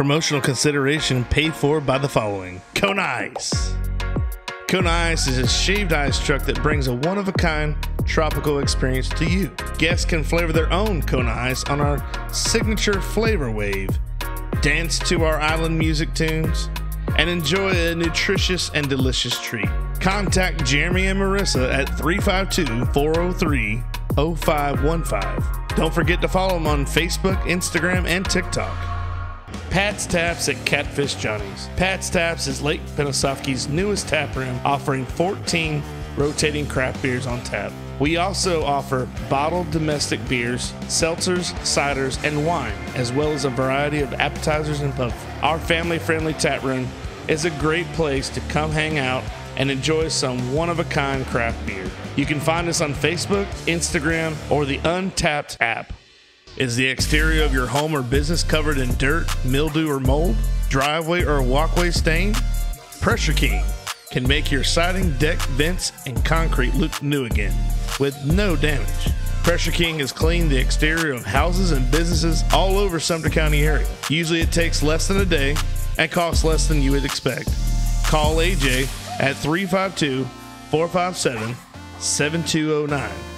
Promotional consideration paid for by the following Kona Ice. Kona Ice is a shaved ice truck that brings a one of a kind tropical experience to you. Guests can flavor their own Kona Ice on our signature flavor wave, dance to our island music tunes, and enjoy a nutritious and delicious treat. Contact Jeremy and Marissa at 352 403 0515. Don't forget to follow them on Facebook, Instagram, and TikTok. Pat's Taps at Catfish Johnny's. Pat's Taps is Lake Panasoffkee's newest tap room, offering 14 rotating craft beers on tap. We also offer bottled domestic beers, seltzers, ciders, and wine, as well as a variety of appetizers and puff. Our family friendly tap room is a great place to come hang out and enjoy some one of a kind craft beer. You can find us on Facebook, Instagram, or the Untappd app. Is the exterior of your home or business covered in dirt, mildew, or mold? Driveway or walkway stain? Pressure King can make your siding, deck, vents, and concrete look new again with no damage. Pressure King has cleaned the exterior of houses and businesses all over Sumter County area. Usually it takes less than a day and costs less than you would expect. Call AJ at 352 457 7209.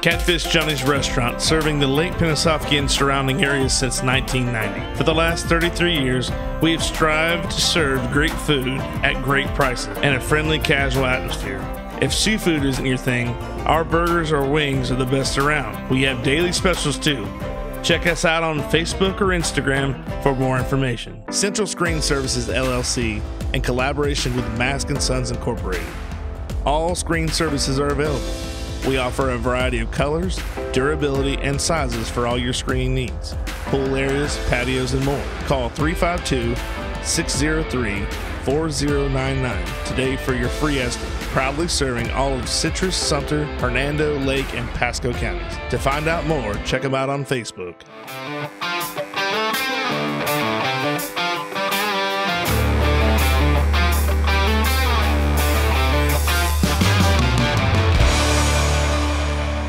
Catfish Johnny's Restaurant, serving the Lake Panasoffkee and surrounding areas since 1990. For the last 33 years, we have strived to serve great food at great prices and a friendly, casual atmosphere. If seafood isn't your thing, our burgers or wings are the best around. We have daily specials too. Check us out on Facebook or Instagram for more information. Central Screen Services LLC in collaboration with Mask and Sons Incorporated. All screen services are available. We offer a variety of colors, durability, and sizes for all your screening needs. Pool areas, patios, and more. Call 352 603 4099 today for your free estimate. Proudly serving all of Citrus, Sumter, Hernando, Lake, and Pasco counties. To find out more, check them out on Facebook.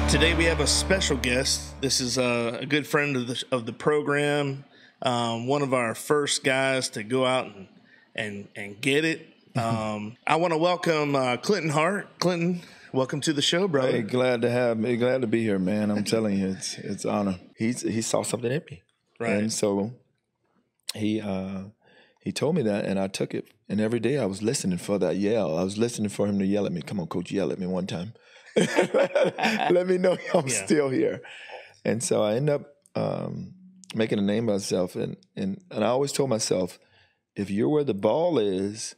Today we have a special guest. This is uh, a good friend of the of the program. Um, one of our first guys to go out and and, and get it. Um, I want to welcome uh, Clinton Hart. Clinton, welcome to the show, brother. Hey, glad to have me. Glad to be here, man. I'm telling you, it's it's honor. He's he saw something in me, Right. And so he uh, he told me that, and I took it. And every day I was listening for that yell. I was listening for him to yell at me. Come on, coach, yell at me one time. Let me know I'm Yeah. still here. And so I end up um, making a name of myself, and and and I always told myself, if you're where the ball is,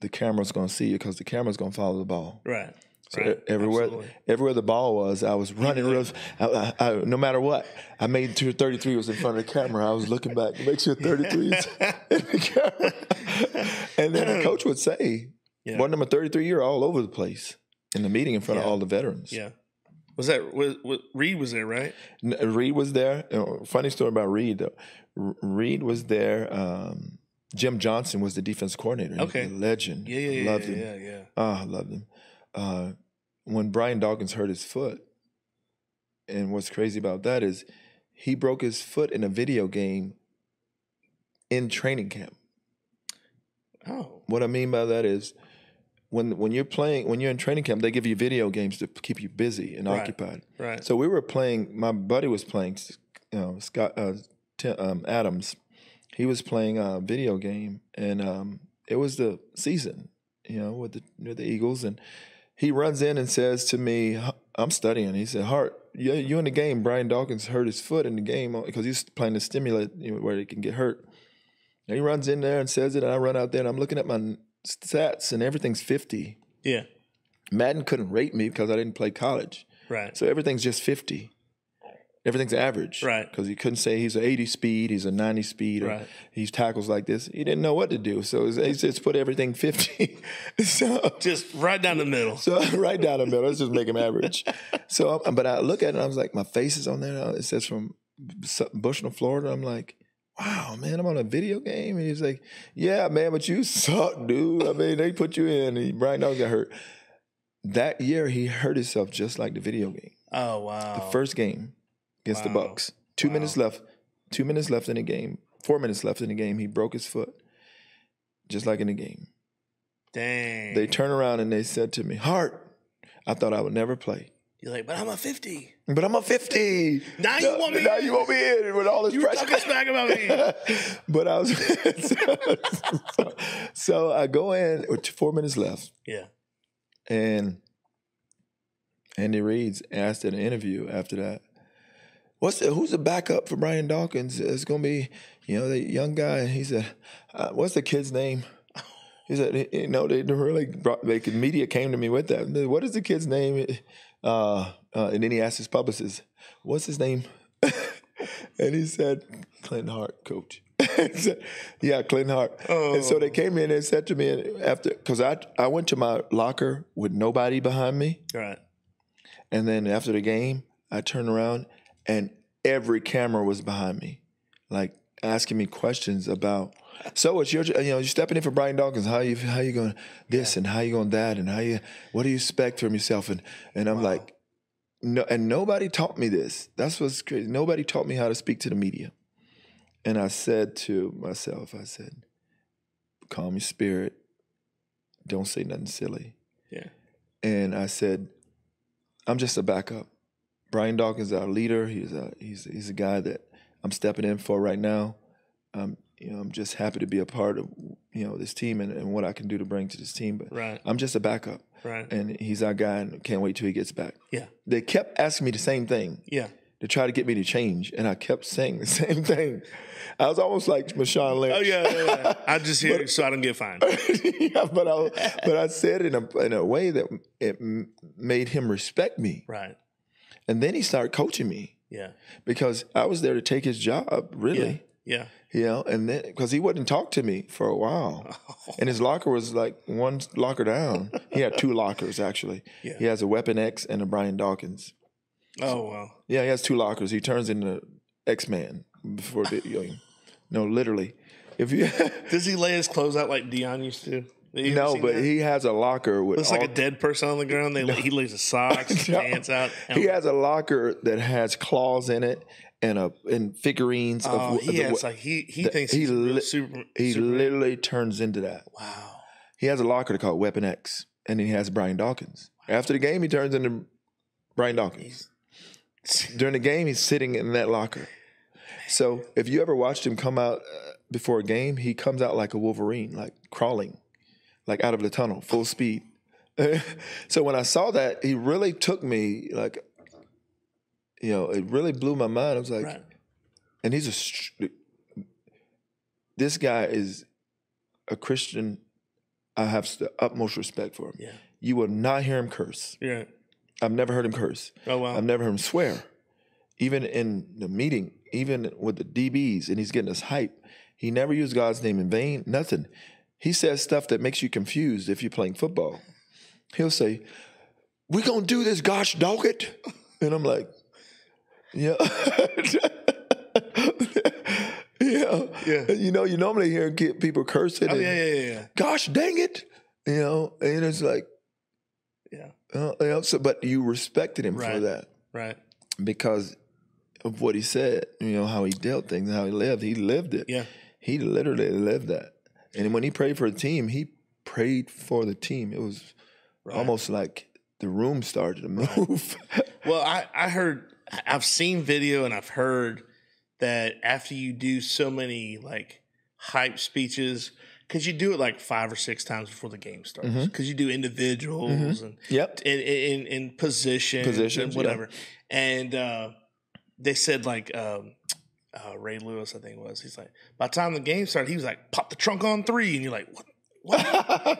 the camera's gonna see you because the camera's gonna follow the ball. right. So right. everywhere, Absolutely. everywhere the ball was, I was running. real, I, I, I, no matter what, I made sure 33 was in front of the camera. I was looking back to make sure 33 is in the camera. And then the coach would say, Yeah. "One number 33, you're all over the place in the meeting in front Yeah. of all the veterans." Yeah. Was that was, was, Reid was there, right? Reid was there. Funny story about Reid. Though. Reid was there. Um, Jim Johnson was the defense coordinator. Okay. a legend. Yeah, yeah, yeah, loved yeah, him. yeah, yeah. Ah, I loved him. Uh, when Brian Dawkins hurt his foot, and what's crazy about that is he broke his foot in a video game in training camp. Oh, What I mean by that is when when you're playing when you're in training camp, they give you video games to keep you busy and Right. occupied. right. So we were playing. My buddy was playing. You know, Scott uh, Ti- um, Adams. He was playing a video game, and um, it was the season. You know, with the with the Eagles, and he runs in and says to me, "I'm studying." He said, "Hart, you you in the game? Brian Dawkins hurt his foot in the game because he's playing the stimulate you know, where he can get hurt." And he runs in there and says it, and I run out there and I'm looking at my stats, and everything's 50. yeah. Madden couldn't rate me because I didn't play college. Right. So everything's just 50. Everything's average. Right. Because he couldn't say he's an 80 speed, he's a 90 speed, or Right. he tackles like this. He didn't know what to do. So he just put everything 50. so, Just right down the middle. so right down the middle. Let's just make him average. So, but I look at it and I was like, my face is on there. It says from Bushnell, Florida. I'm like, wow, man, I'm on a video game. And he's like, yeah, man, but you suck, dude. I mean, they put you in. And Brian Dawkins got hurt. That year, he hurt himself just like the video game. Oh wow. The first game against the Bucs. Two Wow. minutes left. Two minutes left in the game. four minutes left in the game. He broke his foot, just like in the game. Dang. They turn around and they said to me, "Hart, I thought I would never play, You're like, but I'm a 50. but I'm a 50. Now you want me Now in. you want me in with all this You pressure." talking smack about me. but I was so, so I go in with four minutes left, Yeah. and Andy Reid's asked in an interview after that, "What's the, who's the backup for Brian Dawkins? It's gonna be, you know, the young guy." He said, uh, "What's the kid's name?" He said, "You know, they really brought, like media came to me with that. What is the kid's name?" Uh, uh, and then he asked his publicist, "What's his name?" and he said, "Clinton Hart, coach." Said, yeah, Clinton Hart. And so they came in and said to me after, because I I went to my locker with nobody behind me. All right. And then after the game, I turned around and every camera was behind me, like asking me questions about. So it's your, you know, you're stepping in for Brian Dawkins. How you, how you going this and how you going that and how you, what do you expect from yourself? And and I'm like, no, and nobody taught me this. That's what's crazy. Nobody taught me how to speak to the media. And I said to myself, I said, calm your spirit. Don't say nothing silly. Yeah. And I said, I'm just a backup. Brian Dawkins is our leader. He's a he's he's a guy that I'm stepping in for right now. Um, you know, I'm just happy to be a part of you know this team and, and what I can do to bring to this team. But Right. I'm just a backup, Right. and he's our guy, and can't wait till he gets back. Yeah. They kept asking me the same thing Yeah. to try to get me to change, and I kept saying the same thing. I was almost like Marshawn Lynch. Oh yeah, yeah, yeah. I just hear it so I don't get fined. yeah, but I but I said it in a in a way that it made him respect me, Right. and then he started coaching me Yeah. because I was there to take his job, really, Yeah. You know, and then because he wouldn't talk to me for a while, and his locker was like one locker down. He had two lockers actually. Yeah. He has a Weapon X and a Brian Dawkins. Oh well. Yeah, he has two lockers. He turns into X Man before the you know, no, literally. If you Does he lay his clothes out like Dion used to? Have you ever no, but that? he has a locker with looks like a dead person on the ground. They he lays his socks, his No. pants out. He has a locker that has claws in it and a and figurines oh, of he the- has like he he the- thinks he he's li- super. he literally turns into that. wow. He has a locker called Weapon X, and he has Brian Dawkins. After the game, he turns into Brian Dawkins. During the game, he's sitting in that locker. So if you ever watched him come out uh, before a game, he comes out like a Wolverine, like crawling, like out of the tunnel, full speed. so when I saw that, he really took me like, you know, it really blew my mind. I was like, Right. and he's a str- this guy is a Christian. I have the utmost respect for him. Yeah. You will not hear him curse. Yeah. I've never heard him curse. Oh wow. I've never heard him swear. Even in the meeting, even with the DBs, and he's getting us hype. He never used God's name in vain. Nothing. He says stuff that makes you confused if you're playing football. He'll say, "We're gonna do this, gosh dog it," and I'm like, "Yeah." yeah, Yeah. You know, you normally hear people cursing. oh and, yeah, yeah, yeah. Gosh dang it! You know, and it's like, Yeah. uh, you know, so, but you respected him for that Right. because of what he said, you know, how he dealt things, how he lived. He lived it. Yeah. He literally lived that. And when he prayed for the team, he prayed for the team. It was Right. almost like the room started to move. Well, I, I heard, I've seen video and I've heard that after you do so many like hype speeches, because you do it like five or six times before the game starts, Mm-hmm. because you do individuals and yep. in in, in positions, Positions, and yeah. whatever. And uh, they said like um, uh, Ray Lewis, I think it was. He's like, by the time the game started, he was like, "Pop the trunk on three. and you're like, "What?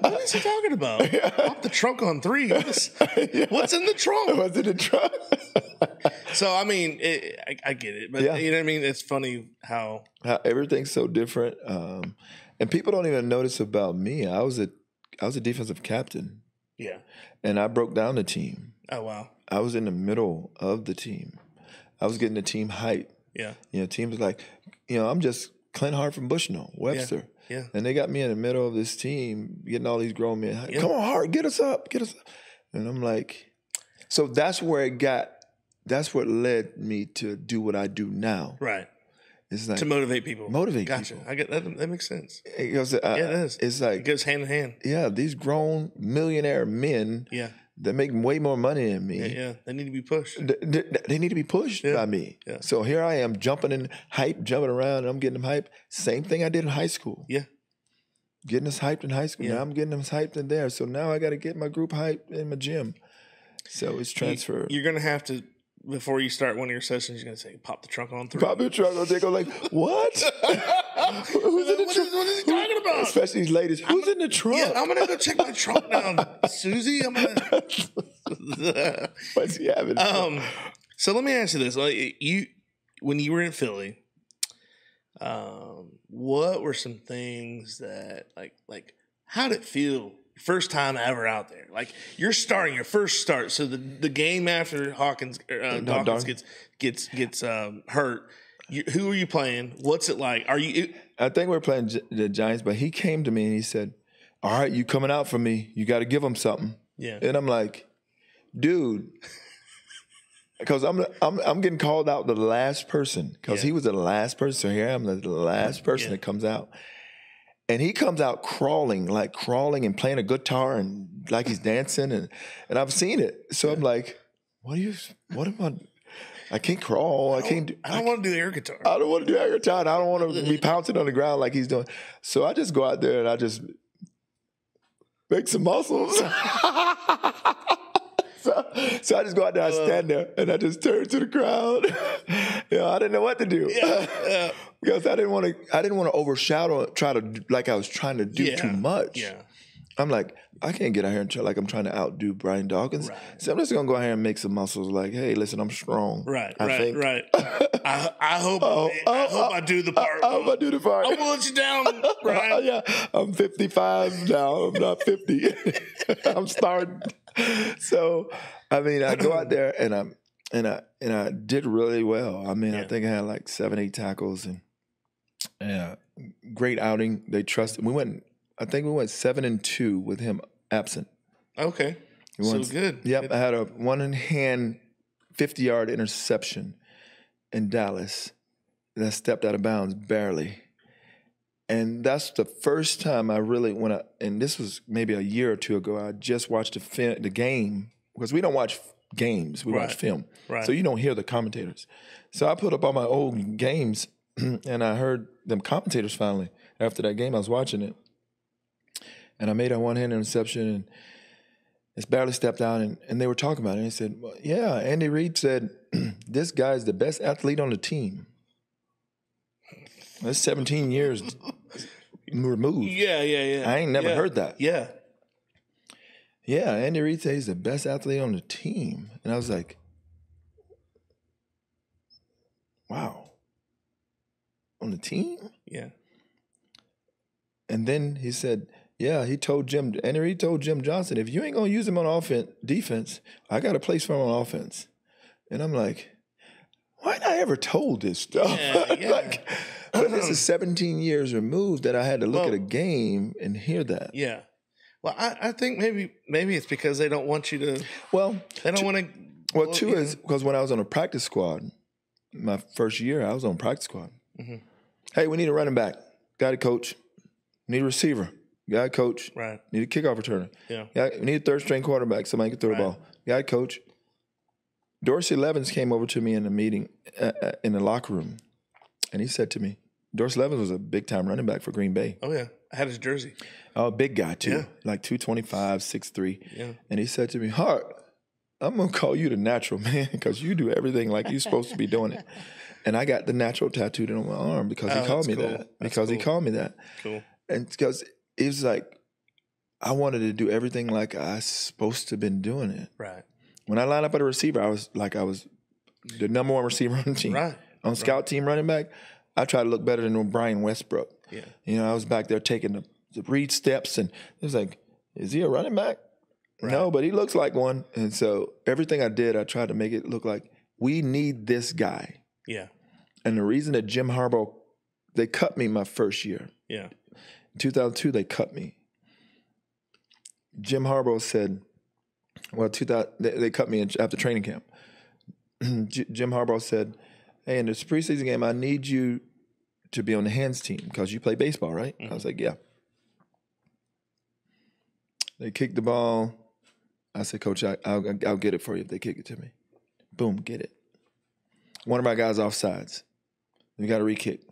What, is he talking about? Pop the trunk on three? What is, What's in the trunk?" Was it a trunk? So I mean, it, I, I get it, but Yeah. you know what I mean. It's funny how how everything's so different. Um, and people don't even notice about me. I was a I was a defensive captain yeah. and I broke down the team. Oh wow. I was in the middle of the team. I was getting the team hype. Yeah. You know, teams like, you know, I'm just Clint Hart from Bushnell, Webster. Yeah. And they got me in the middle of this team, getting all these grown men. Yeah. Come on, Hart, get us up, get us up. And I'm like, so that's where it got, that's what led me to do what I do now. Right. It's like to motivate people. Motivate gotcha. people. I get that. That makes sense. it goes, uh, Yeah, it is. It's It like goes hand in hand. yeah, these grown millionaire men Yeah, that make way more money than me. yeah, yeah. They need to be pushed. th- th- they need to be pushed Yeah. by me. Yeah. So here I am jumping in hype, jumping around, and I'm getting them hype. Same thing I did in high school. Yeah. Getting us hyped in high school. Yeah. Now I'm getting them hyped in there. So now I got to get my group hyped in my gym. So it's transfer. You're gonna have to before you start one of your sessions. You're gonna say, "Pop the trunk on through." Pop the truck, they go like, "What? Who's in the is- what is he talking about? Especially these ladies. Who's in the trunk? Yeah, I'm gonna go check my trunk now, Susie. I'm gonna. What's he having? um, so let me ask you this: like you, when you were in Philly, um, what were some things that like like how did it feel first time ever out there? Like you're starting your first start, so the the game after Hawkins uh, No, Dawkins Dawkins. gets gets gets um, hurt. You, who are you playing? What's it like? Are you? I think we're playing the Giants, but he came to me and he said, "All right, you coming out for me? You got to give him something." Yeah, And I'm like, dude, because I'm, I'm I'm getting called out the last person because Yeah. he was the last person. So here I am, the last person Yeah. that comes out, and he comes out crawling, like crawling and playing a guitar and like he's dancing, and and I've seen it. So I'm like, what are you? What am I? I can't crawl. I can't. Do, I don't want to do the air guitar. I don't want to do air guitar. I don't want to be pouncing on the ground like he's doing. So I just go out there and I just make some muscles. so, so I just go out there, I uh. stand there, and I just turn to the crowd. you know, I didn't know what to do yeah, because I didn't want to. I didn't want to overshadow, try to like I was trying to do Yeah. too much. yeah. I'm like, I can't get out here and try like I'm trying to outdo Brian Dawkins. Right. So I'm just gonna go out here and make some muscles. Like, hey, listen, I'm strong. Right, I right, think. right. I, I hope Oh, I, oh, hope oh, I do the part. I, hope I do the part. I will let you down, Brian. yeah, I'm 55 now. I'm not 50. I'm starting. So, I mean, I go out there and I'm and I and I did really well. I mean, I think I had like seven, eight tackles and yeah, great outing. They trusted. We went. I think we went seven and two with him absent. Okay, We so good. Yep. I had a one in hand, fifty yard interception in Dallas that stepped out of bounds barely, and that's the first time I really when I and this was maybe a year or two ago. I just watched the the game because we don't watch games, we Right. watch film, Right. so you don't hear the commentators. So I put up all my old games, and I heard them commentators finally after that game. I was watching it, and I made a one hand interception and. It's barely stepped out, and, and they were talking about it. And he said, well, "Yeah, Andy Reid said this guy's the best athlete on the team. That's 17 years removed. yeah, yeah, yeah. I ain't never Yeah. heard that. Yeah, Yeah, Andy Reid said he's the best athlete on the team, and I was like, wow, on the team. yeah, And then he said, yeah, he told Jim, and he told Jim Johnson, if you ain't gonna use him on offense, defense, I got a place for him on offense. And I'm like, why ain't I ever told this stuff? Yeah, yeah. like, but this is 17 years removed that I had to look Well- at a game and hear that. yeah. Well, I, I think maybe maybe it's because they don't want you to. Well, They don't want to. well, two is because when I was on a practice squad, my first year, I was on practice squad. Mhm. Hey, we need a running back. Got a coach. Need a receiver. Got a coach. right. Need a kickoff returner. Yeah. Yeah, we need a third string quarterback. Somebody can throw Right. the ball. Yeah, coach. Dorsey Levens came over to me in a meeting uh, uh, in the locker room, and he said to me, Dorsey Levens was a big time running back for Green Bay. Oh yeah. I had his jersey. Oh, a big guy too, Yeah. like 225, 6'3". Yeah. And he said to me, Hart, I'm gonna call you the natural man because you do everything like you're supposed to be doing it. And I got the natural tattooed on my arm because Oh, he called me cool. that. That's Because he called me that. Cool. And because it was like I wanted to do everything like I supposed to have been doing it. Right. When I lined up at a receiver, I was like I was the number one receiver on the team. Right. On scout team running back, I tried to look better than Brian Westbrook. Yeah. You know, I was back there taking the, the read steps, and it was like, is he a running back? No, but he looks like one. And so everything I did, I tried to make it look like we need this guy. Yeah. And the reason that Jim Harbaugh, they cut me my first year. Yeah. In 2002, they cut me. Jim Harbaugh said, well, 2000, they, they cut me after training camp. Jim Harbaugh said, hey, in this preseason game, I need you to be on the hands team because you play baseball, right? Mm-hmm. I was like, yeah. They kicked the ball. I said, Coach, I, I'll, I'll get it for you if they kick it to me. Boom, get it. One of my guys offsides. We got to re-kick.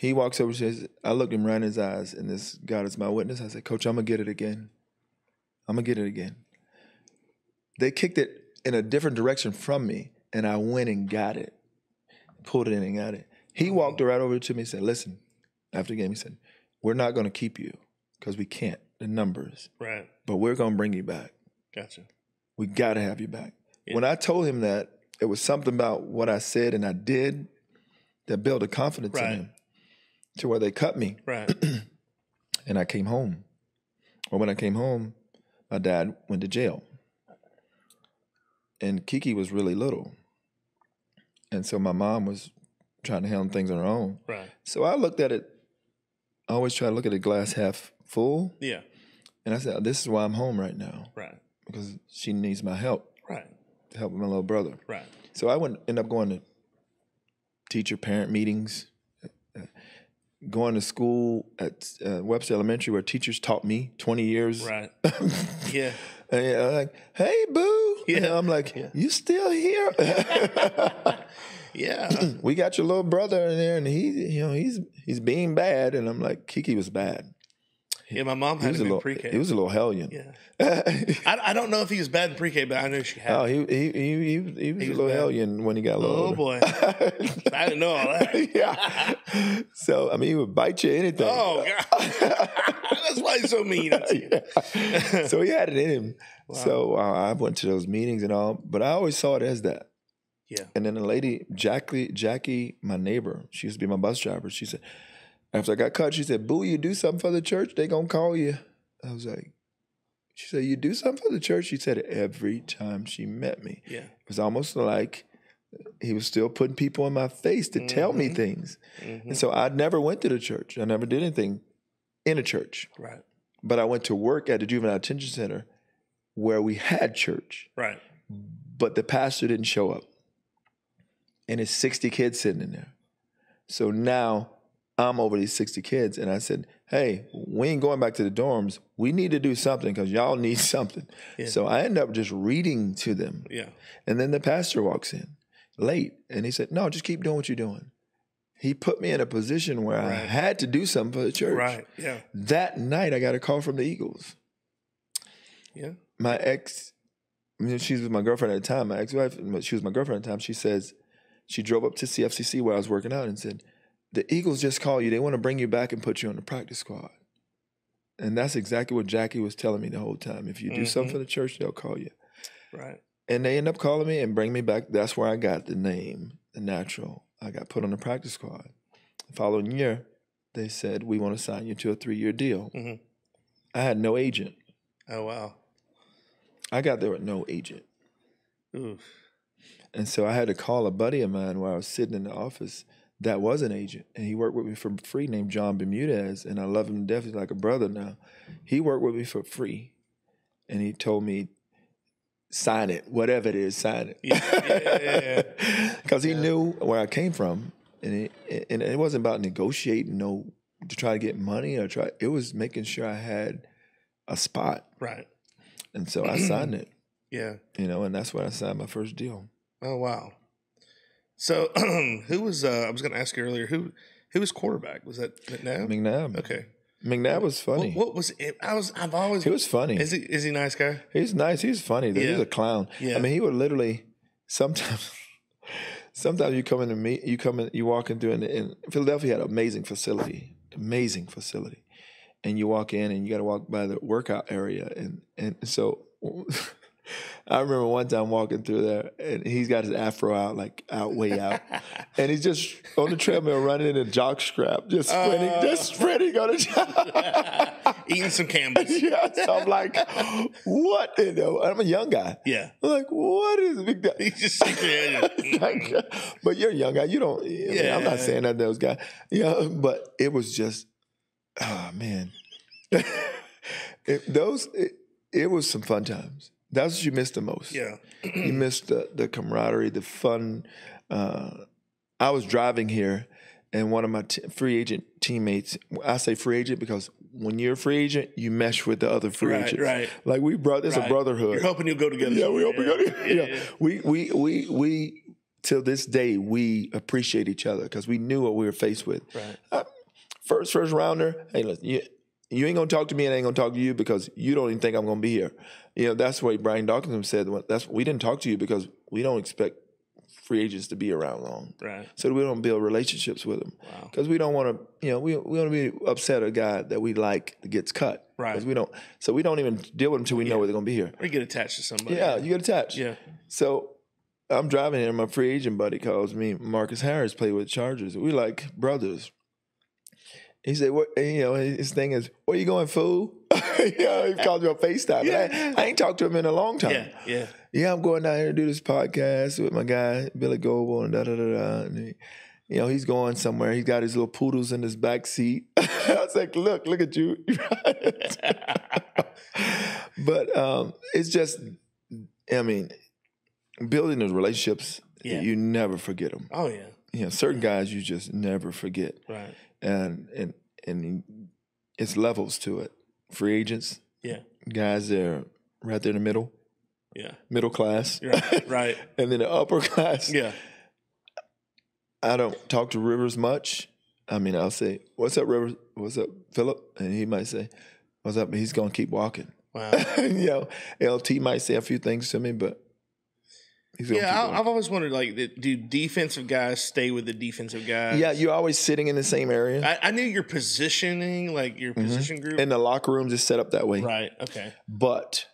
He walks over, says, I looked him right in his eyes, and this God is my witness. I said, Coach, I'm gonna get it again. I'm gonna get it again. They kicked it in a different direction from me, and I went and got it, pulled it in and got it. He mm-hmm. walked right over to me and said, Listen, after the game, he said, We're not gonna keep you because we can't, the numbers, Right. but we're gonna bring you back. Gotcha. We gotta have you back. When I told him that, it was something about what I said and I did that built a confidence Right. in him to where they cut me Right. and I came home. Well, when I came home, my dad went to jail. And Kiki was really little. And so my mom was trying to handle things on her own. right. So I looked at it, I always try to look at the glass half full. Yeah. And I said, This is why I'm home right now, Right. because she needs my help Right. to help my little brother. Right. So I went end up going to teacher parent meetings, going to school at uh, Webster Elementary where teachers taught me 20 years. Right. yeah. And like, hey, boo. Yeah. I'm like, Yeah. you still here? Yeah. we got your little brother in there, and he, you know, he's he's being bad. And I'm like, Kiki was bad. Yeah. My mom had him in little, pre-K. he was a little hellion. yeah. I, I don't know if he was bad in pre-K, but I know she had. Oh, he he he he, was- he was a little bad. hellion when he got a little Oh older. boy. I didn't know all that. yeah. So I mean, he would bite you anything. Oh god. That's why he's so mean. to you. so he had it in him. So uh, I went to those meetings and all, but I always saw it as that. Yeah. And then the lady, Jackie, Jackie, my neighbor, she used to be my bus driver. She said, after I got cut, she said, "Boo, you do something for the church, they gonna call you." I was like, she said, "You do something for the church." She said it every time she met me. Yeah. It was almost like he was still putting people in my face to tell me Mhm. things. Mhm. And so I never went to the church. I never did anything in a church. Right. But I went to work at the juvenile detention center where we had church, Right. but the pastor didn't show up. And it's 60 kids sitting in there. So now I'm over these 60 kids. And I said, hey, we ain't going back to the dorms. We need to do something because y'all need something. Yeah. So I end up just reading to them. Yeah. And then the pastor walks in late and he said, No, just keep doing what you're doing. He put me in a position where I had to do something for the church. Right. Yeah. That night, I got a call from the Eagles. Yeah. My ex, I mean, she was my girlfriend at the time, my ex wife, she was my girlfriend at the time. She says, she drove up to CFCC where I was working out and said, The Eagles just called you. They want to bring you back and put you on the practice squad. And that's exactly what Jackie was telling me the whole time. If you do something Mhm. for the church, they'll call you. Right. And they end up calling me and bring me back. That's where I got the name, the natural. I got put on the practice squad. The following year, they said, We want to sign you to a three year deal. Mhm. I had no agent. Oh wow. I got there with no agent. Ooh. And so I had to call a buddy of mine while I was sitting in the office that was an agent. And he worked with me for free named John Bermudez. And I love him definitely like a brother now. He worked with me for free. And he told me, sign it, whatever it is, sign it. Yeah, yeah, yeah, yeah. Because he knew where I came from. And it, and it wasn't about negotiating, no, to try to get money or try. It was making sure I had a spot. Right. And so I signed it, Yeah. you know, and that's when I signed my first deal. Oh wow. So who was uh I was gonna ask you earlier, who who was quarterback? Was that McNabb? McNabb. Okay. McNabb was funny. What, what was it? I was I've always He was funny. Is he is he a nice guy? He's nice. He's funny. He's Yeah. a clown. Yeah. I mean, he would literally sometimes. Sometimes you come in to meet, you come in, you walk into in, in Philadelphia had an amazing facility, amazing facility, and you walk in and you got to walk by the workout area, and and so I remember one time walking through there, and he's got his afro out, like out way out, and he's just on the treadmill running in a jock strap, just sprinting, Uh. just sprinting on the jock. Eating some Campbell's. yeah, so I'm like, what? You know, I'm a young guy. Yeah. I'm like, what is big guy? He just shake your head. It's like, but you're a young guy. You don't. I mean, I'm not saying that those guys. Yeah, but it was just, oh man, it, those. It, it was some fun times. That's what you missed the most. Yeah. you missed the the camaraderie, the fun. Uh, I was driving here, and one of my t- free agent teammates. I say free agent because when you're a free agent, you mesh with the other free Right, agents. right. Like we brought this a brotherhood. You're hoping you'll go together. Yeah, we hope we go together. Yeah, Yeah, yeah. we we we we till this day we appreciate each other because we knew what we were faced with. Right. Uh, first first rounder. Hey, listen, you you ain't gonna talk to me and I ain't gonna talk to you because you don't even think I'm gonna be here. You know that's what Brian Dawkins said. That's we didn't talk to you because we don't expect free agents to be around long. Right. So we don't build relationships with them Wow. because we don't want to. You know, we we want to be upset a guy that we like that gets cut. Right. 'Cause we don't. So we don't even deal with them until we know where they're gonna be here. We get attached to somebody. Yeah, you get attached. Yeah. So I'm driving here. My free agent buddy calls me. Marcus Harris played with Chargers. We like brothers. He said, "What? You know, his thing is, where you going, fool?" you he called me on Facetime. Yeah. I, I ain't talked to him in a long time. Yeah. Yeah. Yeah, I'm going down here to do this podcast with my guy Billy Goble and da da da da. And he, you know, he's going somewhere. He's got his little poodles in his back seat. I was like, look, look at you. but um, it's just, I mean, building those relationships, Yeah. you never forget them. Oh yeah. You know, certain guys you just never forget, Right. and and and it's levels to it. Free agents, Yeah. guys, they're right there in the middle, Yeah. middle class, Right. Right. and then the upper class. Yeah. I don't talk to Rivers much. I mean, I'll say, "What's up, Rivers? What's up, Philip?" And he might say, "What's up?" He's gonna keep walking. Wow. you know, LT might say a few things to me, but he's Yeah, I, I've always wondered, like, do defensive guys stay with the defensive guys? yeah, you're always sitting in the same area, I, I knew your positioning, like your mm-hmm. position group. and the locker rooms is set up that way. right. Okay. But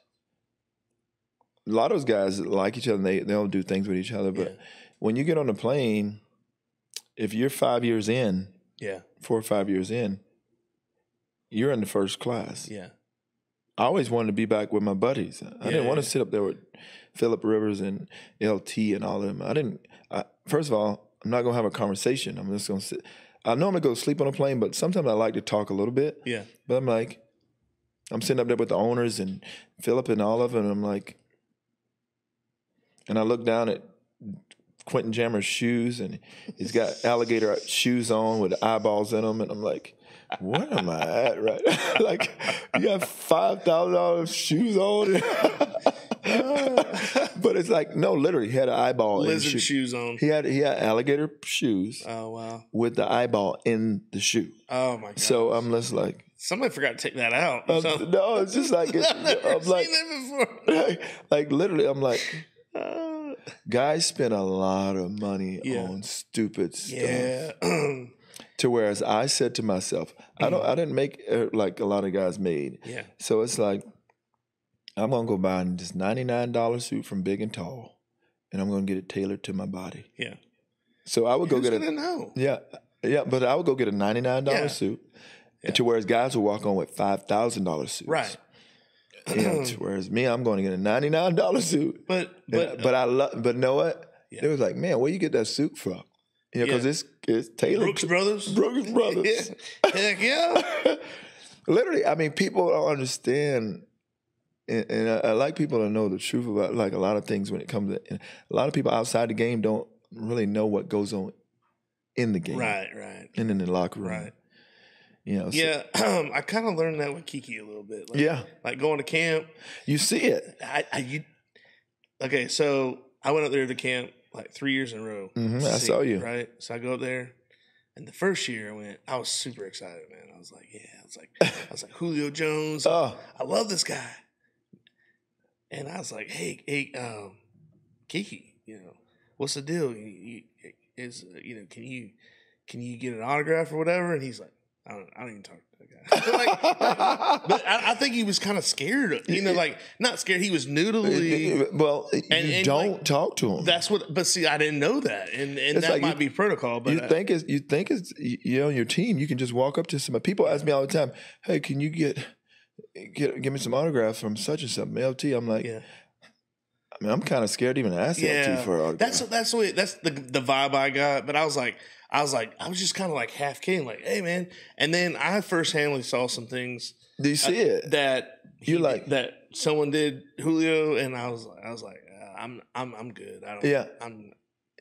a lot of those guys like each other. And they they'll do things with each other. But Yeah. when you get on the plane, if you're five years in, Yeah. four or five years in, you're in the first class. Yeah. I always wanted to be back with my buddies. I didn't Yeah, want to sit up there with Philip Rivers and LT and all of them. I didn't. I, first of all, I'm not gonna have a conversation. I'm just gonna sit. I normally go to go sleep on a plane, but sometimes I like to talk a little bit. Yeah. But I'm like, I'm sitting up there with the owners and Philip and all of them. And I'm like, and I look down at Quentin Jammer's shoes, and he's got alligator shoes on with eyeballs in them, and I'm like, where am I at? Right? like, you got five thousand dollars shoes on, but it's like, no, literally, he had an eyeball in the Lizard shoe. shoes on. He had he had alligator shoes Oh wow. with the eyeball in the shoe. Oh my god. So I'm just like. somebody forgot to take that out. Um, so, no, it's just like it, I've never I'm like, seen that before. like, like literally, I'm like, Uh, guys spend a lot of money Yeah. on stupid stuff. yeah. To whereas I said to myself, I don't, I didn't make uh, like a lot of guys made. yeah. So it's like, I'm gonna go buy this ninety nine dollar suit from Big and Tall, and I'm gonna get it tailored to my body. Yeah. So I would go Who's get gonna a know? yeah, yeah, but I would go get a ninety nine dollar Yeah. suit. Yeah. To whereas guys will walk on with five thousand dollar suits. Right. To whereas me, I'm going to get a ninety nine dollar suit. But But but but I love. But know what? Yeah. It was like, man, where you get that suit from? You know, because Yeah. it's it's tailored. Brooks Brothers. Brooks Brothers. Yeah. Heck yeah. Literally, I mean, people don't understand, and, and I, I like people to know the truth about like a lot of things when it comes to. And a lot of people outside the game don't really know what goes on in the game, right. Right. and in the locker room. Right. You know. so- Yeah. Um, I kind of learned that with Kiki a little bit. Like, yeah. Like going to camp. You see it. I, I you. Okay, so I went up there to camp like three years in a row. Mhm, I saw you. Right. So I go up there, and the first year I went, I was super excited, man. I was like, yeah. I was like, I was like Julio Jones. Oh, I love this guy. And I was like, hey, hey, um, Kiki, you know, what's the deal? You, you, is uh, you know, can you can you get an autograph or whatever? And he's like, I don't, I don't even talk to that guy. like, but I, I think he was kind of scared. Of, you know, like not scared. He was new to the league. well, you and, don't like, talk to him. That's what. But see, I didn't know that, and and It's that like might you- be protocol. But you uh, think it's you think it's you know your team. You can just walk up to somebody. People ask me all the time, "Hey, can you get get give me some autographs from such and such LT?" I'm like, yeah, I mean, I'm kind of scared to even ask yeah, LT for an autograph. that's that's what that's the the vibe I got. But I was like, I was like, I was just kind of like half kidding, like, hey man. And then I firsthandly saw some things Do you see it? that You like- that someone did Julio, and I was like, I was like, uh, I'm I'm I'm good. I don't. Yeah. I'm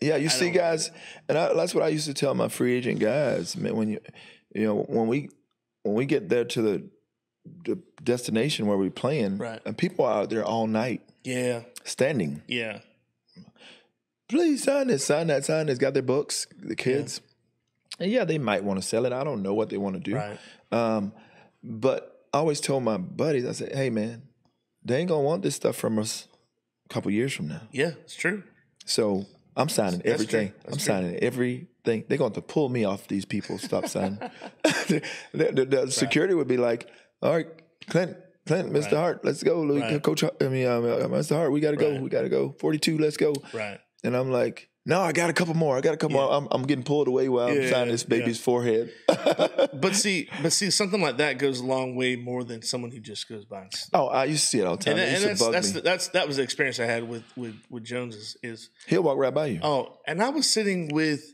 Yeah, you see guys, and I, that's what I used to tell my free agent guys. Man, when you, you know, when we when we get there to the the destination where we're playing, Right. and people are out there all night Yeah, standing. yeah, Please sign this, sign that, sign this. Got their books, the kids. And yeah, they might want to sell it. I don't know what they want to do. right. Um, but I always told my buddies, I said, "Hey, man, they ain't gonna want this stuff from us a couple years from now." Yeah, it's true. So I'm signing That's everything. true. I'm true. signing everything. They're going to pull me off these people. Stop signing. the, the- the security would be like, "All right, Clint, Clint, Mr. Right. Hart, let's go, Right. Coach. I mean, um, uh, Mr. Hart, we got to go. Right. We got to go. 42, let's go." Right. And I'm like, "No, I got a couple more. I got a couple Yeah. more. I'm, I'm getting pulled away while I'm Yeah, signing this yeah. baby's forehead." But see, but see, something like that goes a long way more than someone who just goes by. And, oh, I used to see it all the time. and, that- and that's that's, the, that's that was the experience I had with with with Jones is, is He'll walk right by you. oh, and I was sitting with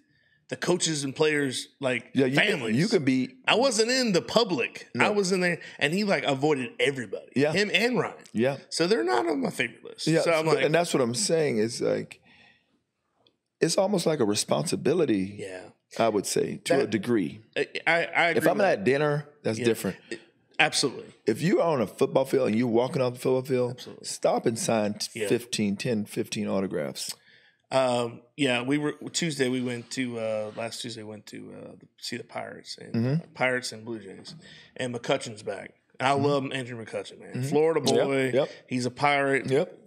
the coaches and players like yeah, you families. Could, you could be. I wasn't in the public. I was in there, and he like avoided everybody. Yeah. him and Ryan. Yeah. So they're not on my favorite list. Yeah, so I'm like, and that's what I'm saying is like, it's almost like a responsibility. yeah, I would say to a degree. I I, If I'm at dinner, that's different. absolutely. If you're on a football field and you're walking off the football field, Absolutely. stop and sign Yeah. 15, 10, 15 autographs. Um, yeah, we were Tuesday. We went to uh, last Tuesday. Went to uh, see the Pirates and Mm-hmm. Pirates and Blue Jays, and McCutchen's back. And I love Andrew McCutchen, man. Florida boy. Mm-hmm. Yep, yep. He's a pirate. Yep.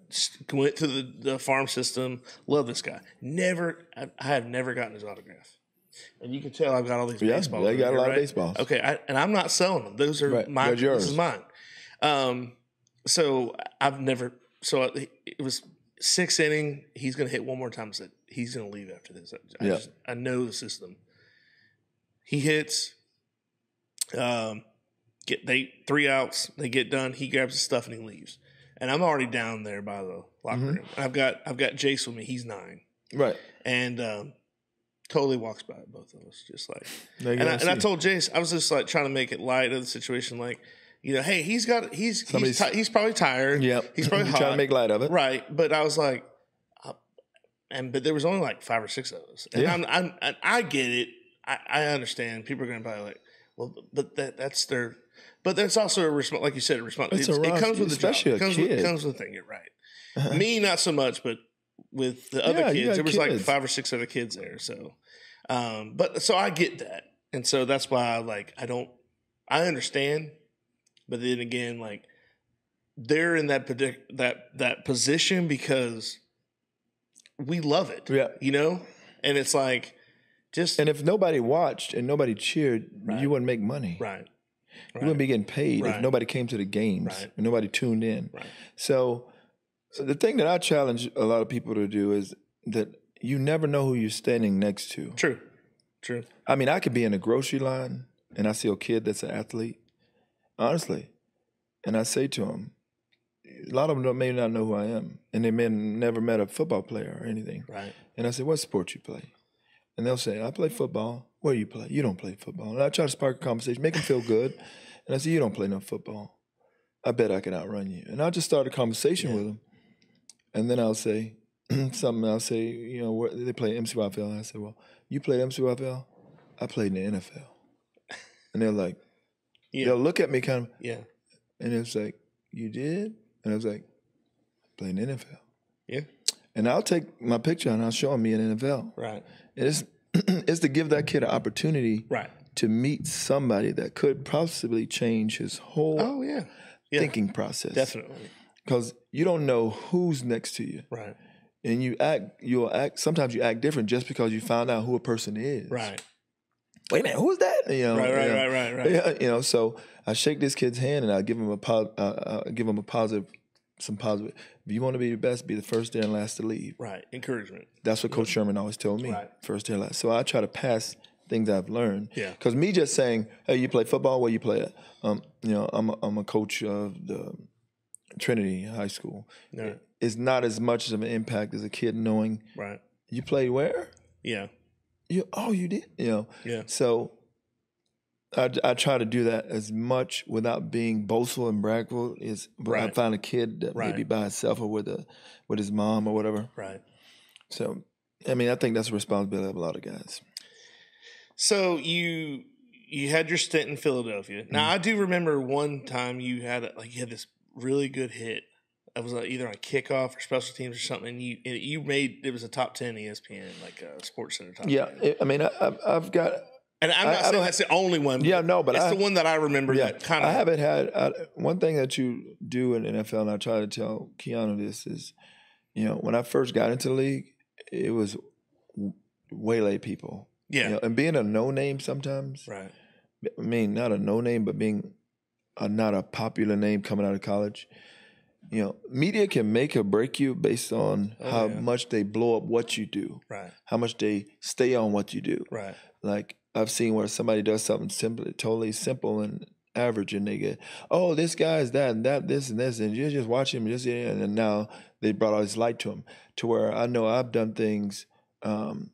Went to the, the farm system. Love this guy. Never, I, I have never gotten his autograph. And you can tell I've got all these Yeah, baseballs. they got a here, lot of right? baseballs. Okay, I, and I'm not selling them. Those are Right, mine. those yours. This is mine. Um, so I've never. So it was six inning. He's going to hit one more time. Said he's going to leave after this. I, I, Yeah. just, I know the system. He hits. Um, get they three outs. They get done. He grabs his stuff and he leaves. And I'm already down there by the locker Mm-hmm. room. I've got I've got Jace with me. He's nine, Right. and um, totally walks by both of us, just like. And I, and I told Jace, I was just like trying to make it light of the situation, like, you know, hey, he's got he's he's, ti- he's probably tired. Yep. he's probably hot. trying to make light of it. right. But I was like, uh, and but there was only like five or six of us, and Yeah. I'm, I'm and I get it. I, I understand. People are going to probably like, well, but that that's their. But that's also a response, like you said, a response. It's a it comes with the job. especially a It comes with, kid. it comes with the thing. You're right. Me, not so much, but with the other Yeah, you kids, there was like kids. five or six other kids there. So, um, but so I get that, and so that's why I like I don't I understand, but then again, like they're in that predic- that that position because we love it, Yeah. you know, and it's like just And if nobody watched and nobody cheered, Right. you wouldn't make money. right, You wouldn't be getting paid Right. if nobody came to the games Right. and nobody tuned in. right, So, so the thing that I challenge a lot of people to do is that you never know who you're standing next to. true, true, I mean, I could be in a grocery line and I see a kid that's an athlete, honestly, and I say to them, a lot of them don't, may not know who I am, and they may have never met a football player or anything. right, And I say, "What sport you play?" And they'll say, "I play football." Where you play? You don't play football. And I try to spark a conversation, make them feel good. And I say, "You don't play no football. I bet I can outrun you." And I'll just start a conversation Yeah. with them, and then I'll say something. I'll say, you know, what, they play MCYFL, and I say, "Well, you played MCYFL. I played in the NFL." And they're like, yeah, they'll look at me kind of, yeah, and it's like, "You did?" And I was like, playing NFL." yeah, And I'll take my picture and I'll show them me in NFL. right, And it's it's to give that kid an opportunity right. to meet somebody that could possibly change his whole Oh yeah, yeah, thinking process. definitely, Because you don't know who's next to you, right, and you act. You'll act. Sometimes you act different just because you found out who a person is. right, Wait a minute, who's that? You know. right, you right, know. right, right, right. Yeah, you know. So I shake this kid's hand and I give him a po- uh, uh, give him a positive, some positive. If you want to be the best, be the first there and last to leave. Right, encouragement. That's what Coach Sherman always told me. Right. First year last. So I try to pass things I've learned. Yeah. Because me just saying, "Hey, you play football? Where you play at?" Um, you know, I'm a, I'm a coach of the Trinity High School. Yeah, It's not as much of an impact as a kid knowing right. you played where. Yeah, You oh you did you know. yeah, So. I, I try to do that as much without being boastful and bragful. Is but I Right. find a kid that Right. maybe by himself or with a with his mom or whatever. right. So I mean, I think that's the responsibility of a lot of guys. So you you had your stint in Philadelphia. Now mm-hmm. I do remember one time you had a, like you had this really good hit. It was either on kickoff or special teams or something. And you you made it was a top ten ESPN like uh, Sports Center top. Yeah, 10. it- I mean, I, I've- I've got and I'm not I saying don't- that's the only one. Yeah, no, but it's I- the one that I remember. Yeah, kind of I haven't had I, one thing that you do in NFL, and I try to tell Keanu this is, you know, when I first got into the league, it was waylay people. Yeah, You know, and being a no name sometimes. right. I mean, not a no name, but being a, not a popular name coming out of college. You know, media can make or break you based on Oh, how yeah. much they blow up what you do, Right, how much they stay on what you do. right. Like I've seen where somebody does something simply, totally simple and average, and they get, oh, this guy's that and that, this and this, and you just watch him, just and now they brought all this light to him. To where I know I've done things, um,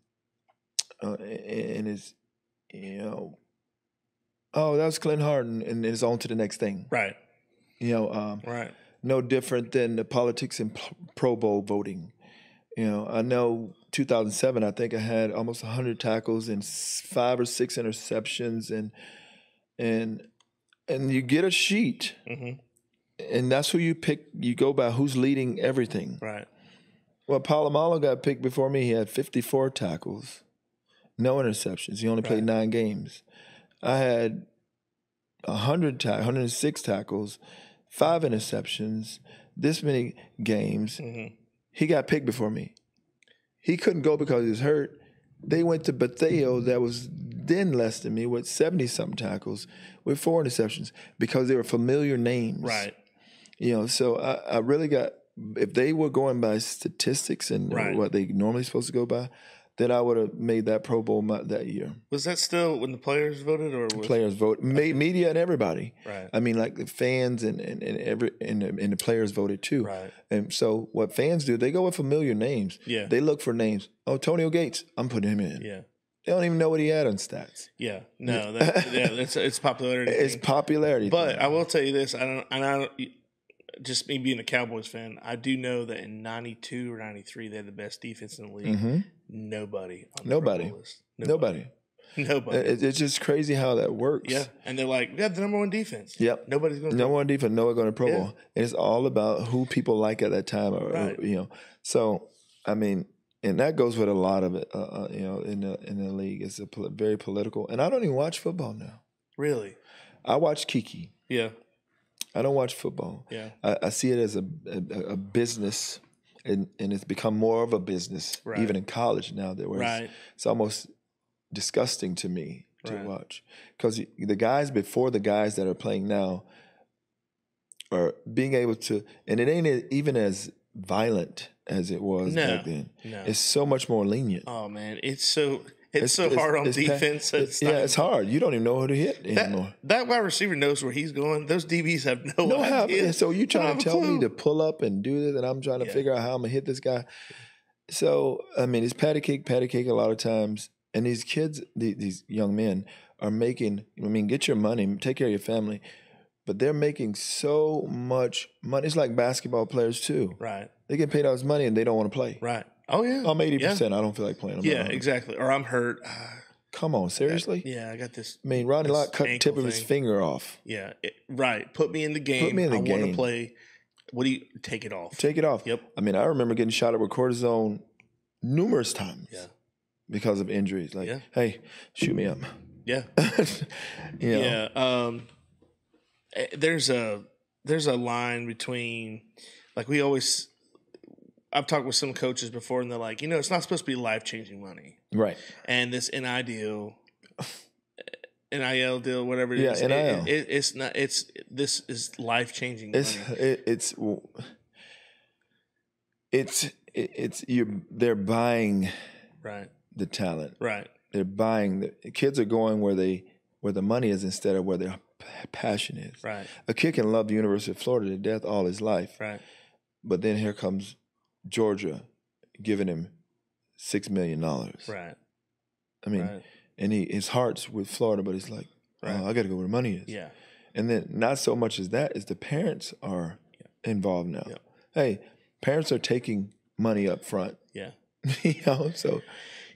uh, and it's, you know, oh, that was Clint Harden, and it's on to the next thing. Right, You know, um, right. No different than the politics in Pro Bowl voting. You know, I know 2007, I think I had almost 100 tackles and five or six interceptions, and and and you get a sheet, hmm and that's who you pick. You go by who's leading everything. Right, Well, Polamalu got picked before me. He had 54 tackles, no interceptions. He only played Right. nine games. I had 100 ta- 106 tackles, five interceptions, this many games. hmm He got picked before me. He couldn't go because he was hurt. They went to Bethea, that was then less than me, with 70 something tackles, with four interceptions, because they were familiar names. right. You know, so I, I really got if they were going by statistics and Right. what they normally supposed to go by, then I would have made that Pro Bowl that year. Was that still when the players voted, or was Players vote, me, media and everybody. right, I mean, like the fans and and, and every and the, and the players voted too. right? And so what fans do, they go with familiar names. Yeah, They look for names. Oh, Antonio Gates, I'm putting him in. yeah, They don't even know what he had on stats. yeah. No, that, yeah, that's it's popularity. It's thing. popularity. But thing. I will tell you this: I don't, and I don't, just me being a Cowboys fan, I do know that in '92 or '93 they had the best defense in the league. Mhm. Nobody, on the Nobody. List. nobody. nobody. It- it's just crazy how that works. yeah, and they're like, we have the number one defense. Yep. nobody's going to. No one defense, no one going to Pro Yeah. Bowl. And it's all about who people like at that time, or, or, you know. So I mean, and that goes with a lot of it. Uh, uh, you know, in the in the league, it's a pol- very political. And I don't even watch football now. really. I watch Kiki. Yeah, I don't watch football. yeah, I, I see it as a a, a business, and and it's become more of a business, Right. even in college now. That where it's, it's almost disgusting to me to Right. watch because the guys before the guys that are playing now are being able to, and it ain't even as violent as it was No. back then. no. It's so much more lenient. oh man, it's so it's, so hard on it's defense. it- It's yeah, not- it's hard. You don't even know who to hit That, anymore. that wide receiver knows where he's going. Those DBs have no, No, idea. so you trying to tell me to pull up and do this, and I'm trying to Yeah. figure out how I'm gonna hit this guy. So I mean, it's patty cake, patty cake a lot of times, and these kids, the- these young men, are making. I mean, get your money, take care of your family, but they're making so much money. It's like basketball players too. Right, They get paid all this money and they don't want to play. right. Oh yeah, I'm eighty percent. I don't feel like playing. I'm Yeah, not- exactly. Or I'm hurt. Come on, seriously. Yeah, I got this. I mean, Ronnie Lott cut the tip of his thing. finger off. Yeah, it- right. Put me in the game. Put me in the I want game. to play. What do you take it off? Take it off. Yep. I mean, I remember getting shot up with cortisone numerous times. Yeah. Because of injuries. Like, Yeah. hey, shoot me up. Yeah, you know? yeah. Um, eh, there's a there's a line between like we always. I've talked with some coaches before, and they're like, you know, it's not supposed to be life changing money, Right. and this NIL deal, NIL deal, whatever it Yeah, is, NIL. it- it's not. It's this is life changing It's it, it's it's it, it's you they're buying Right, the talent. right, They're buying the kids are going where they where the money is instead of where their passion is. right, A kid can love the University of Florida to death all his life, right, but then here comes Georgia giving him six million dollars. right, I mean, right. and he his heart's with Florida, but it's like, oh, Right. oh, I got to go where the money is. Yeah, And then not so much as that is the parents are involved now. Yeah. Hey, parents are taking money up front. yeah, you know, so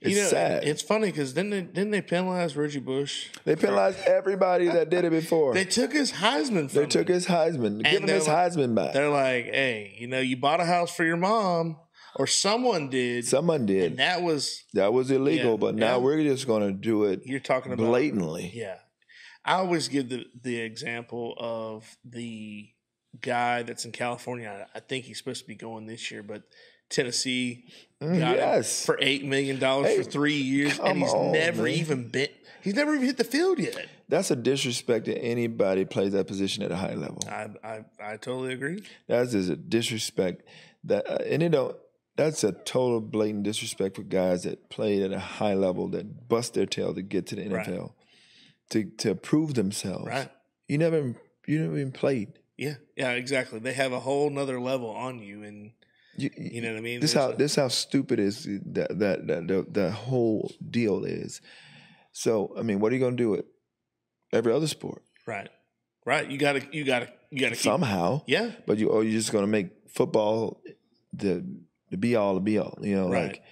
it's you know, sad. it's funny because didn't they didn't they penalize Reggie Bush? they penalized everybody that did it before. They They, took his Heisman from took him. his Heisman. Give him his like- Heisman back. They're like, hey, you know, you bought a house for your mom, or someone did, Someone and did. that was That was illegal, Yeah, but now yeah. we're just going to do it you're talking about blatantly. Yeah. I always give the the example of the guy that's in California. I, I think he's supposed to be going this year, but Tennessee Mm, got yes. for eight million dollars Hey, for three years, and he's on, never man. even been. He's never even hit the field yet. That's a disrespect to anybody plays that position at a high level. I I, I totally agree. That is a disrespect. That uh, and it don't. That's a total blatant disrespect for guys that played at a high level that bust their tail to get to the Right. NFL to to prove themselves. Right? You never you never even played. Yeah. Yeah. Exactly. They have a whole nother level on you, and You, you know what I mean. this how this how stupid is that that that the, the whole deal is. So I mean, what are you going to do with every other sport right. Right. You gotta. You gotta. You gotta keep. somehow? Yeah. But you or you're just going to make football the the be all the be all. You know, Right. like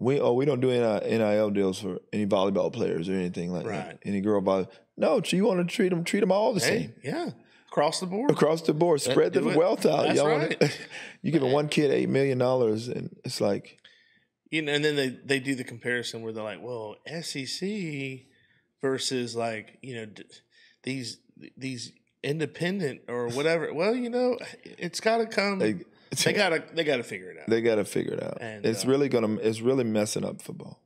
we oh we don't do any NIL deals for any volleyball players or anything like Right. that. Any girl volleyball. No, you want to treat them treat them all the Hey. same. Yeah. Across the board. Across the board, spread the it. wealth out. That's Y'all right. wanna, you giving one kid eight million dollars, and it's like, you know, and then they they do the comparison where they're like, well, SEC versus like you know d- these these independent or whatever. Well, you know, it's got to come. They, they, gotta they gotta figure it out. They got to figure it out. And, it's uh, really gonna. It's really messing up football.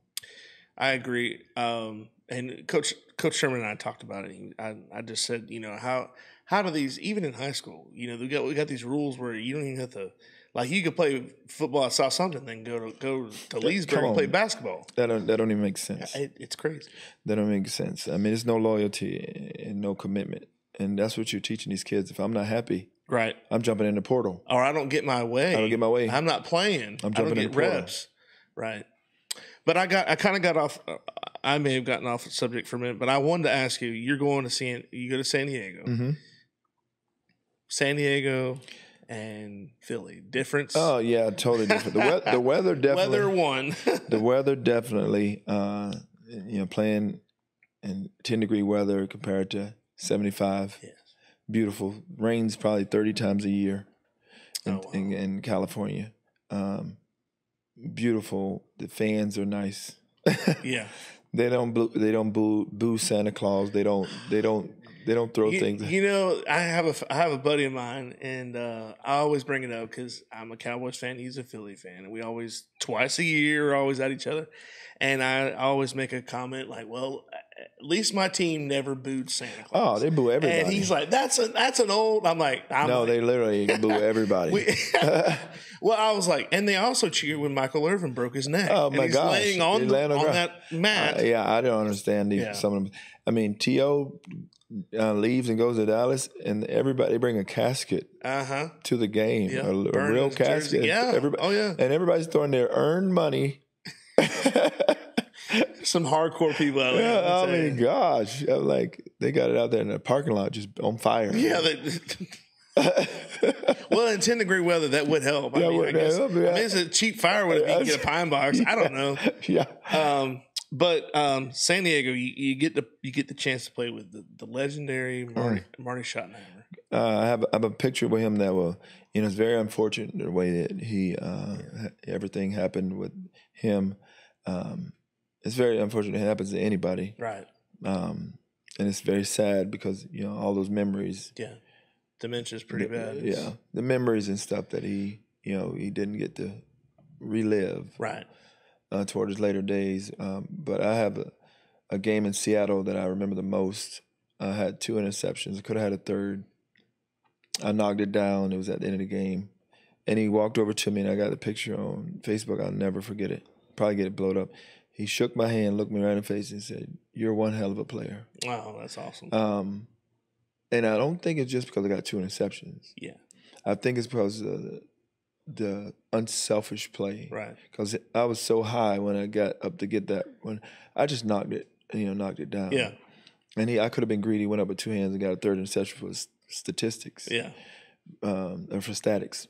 I agree. Um, and Coach Coach Sherman and I talked about it. He- I I just said, you know, how how do these even in high school? You know, we got we got these rules where you don't even have to. Like you could play football at South Sumter, then go to go to Leesburg and play basketball. That don't. That don't even make sense. It, it's crazy. That don't make sense. I mean, it's no loyalty and no commitment, and that's what you're teaching these kids. If I'm not happy, Right. I'm jumping in the portal. or I don't get my way. I don't get my way. I'm not playing. I'm I don't jumping in get the portal. reps. Right. But I got I kind of got off. I may have gotten off the subject for a minute, but I wanted to ask you. You're going to San. You go to San Diego. hmm San Diego and Philly. Difference. Oh yeah, totally different. The, we- the weather definitely. Weather one. the weather definitely. Uh, you know, playing in 10 degree weather compared to 75. Yes. Beautiful. Rains probably 30 times a year in, Oh, wow. in, in California. Um, beautiful. The fans are nice. yeah. they don't boo, they don't boo, boo Santa Claus. They don't they don't they don't throw You, things. you know, I have a I have a buddy of mine, and uh, I always bring it up because I'm a Cowboys fan. He's a Philly fan, and we always twice a year always at each other. And I always make a comment like, "Well, at least my team never booed Santa Claus." oh, they boo everybody. and he's like, "That's a that's an old." I'm like, I'm no, like, they literally boo everybody. We, well, I was like, and they also cheered when Michael Irvin broke his neck. Oh, my god, laying on, the, on on that mat. Uh, yeah, I don't understand these, Yeah. some of them. I mean, To uh, leaves and goes to Dallas, and everybody bring a casket Uh huh. to the game, Yeah, a, a real his jersey. casket. Yeah. Everybody, oh yeah. and everybody's throwing their earned money. Some hardcore people out there. Yeah, I mean, gosh, I'm like they got it out there in the parking lot, just on fire. Yeah. They, well, in 10 degree weather, that would help. I Yeah, mean, I, guess, help, I mean, it's a cheap firewood if you can get a pine box. I don't know. yeah. Um, but um, San Diego, you, you get the you get the chance to play with the, the legendary Marty, Marty Schottenheimer. Uh, I have I have a picture with him that will, you know, it's very unfortunate the way that he uh, ha- everything happened with him. Um, it's very unfortunate. It happens to anybody. Right. um, and it's very sad because you know all those memories. Yeah. Dementia's pretty the- bad. Yeah, the memories and stuff that he you know he didn't get to relive Right. Uh, toward his later days. Um, but I have a, a game in Seattle that I remember the most. I had two interceptions. I could have had a third. I knocked it down. It was at the end of the game, and he walked over to me, and I got the picture on Facebook. I'll never forget it. Probably get it blowed up. He shook my hand, looked me right in the face, and said, "You're one hell of a player." Wow, that's awesome. Um, and I don't think it's just because I got two interceptions. yeah. I think it's because the, unselfish play. Right. Because I was so high when I got up to get that one. I just knocked it, you know, knocked it down. Yeah. And he, I could have been greedy, went up with two hands and got a third interception for statistics. Yeah. Um, or for statics,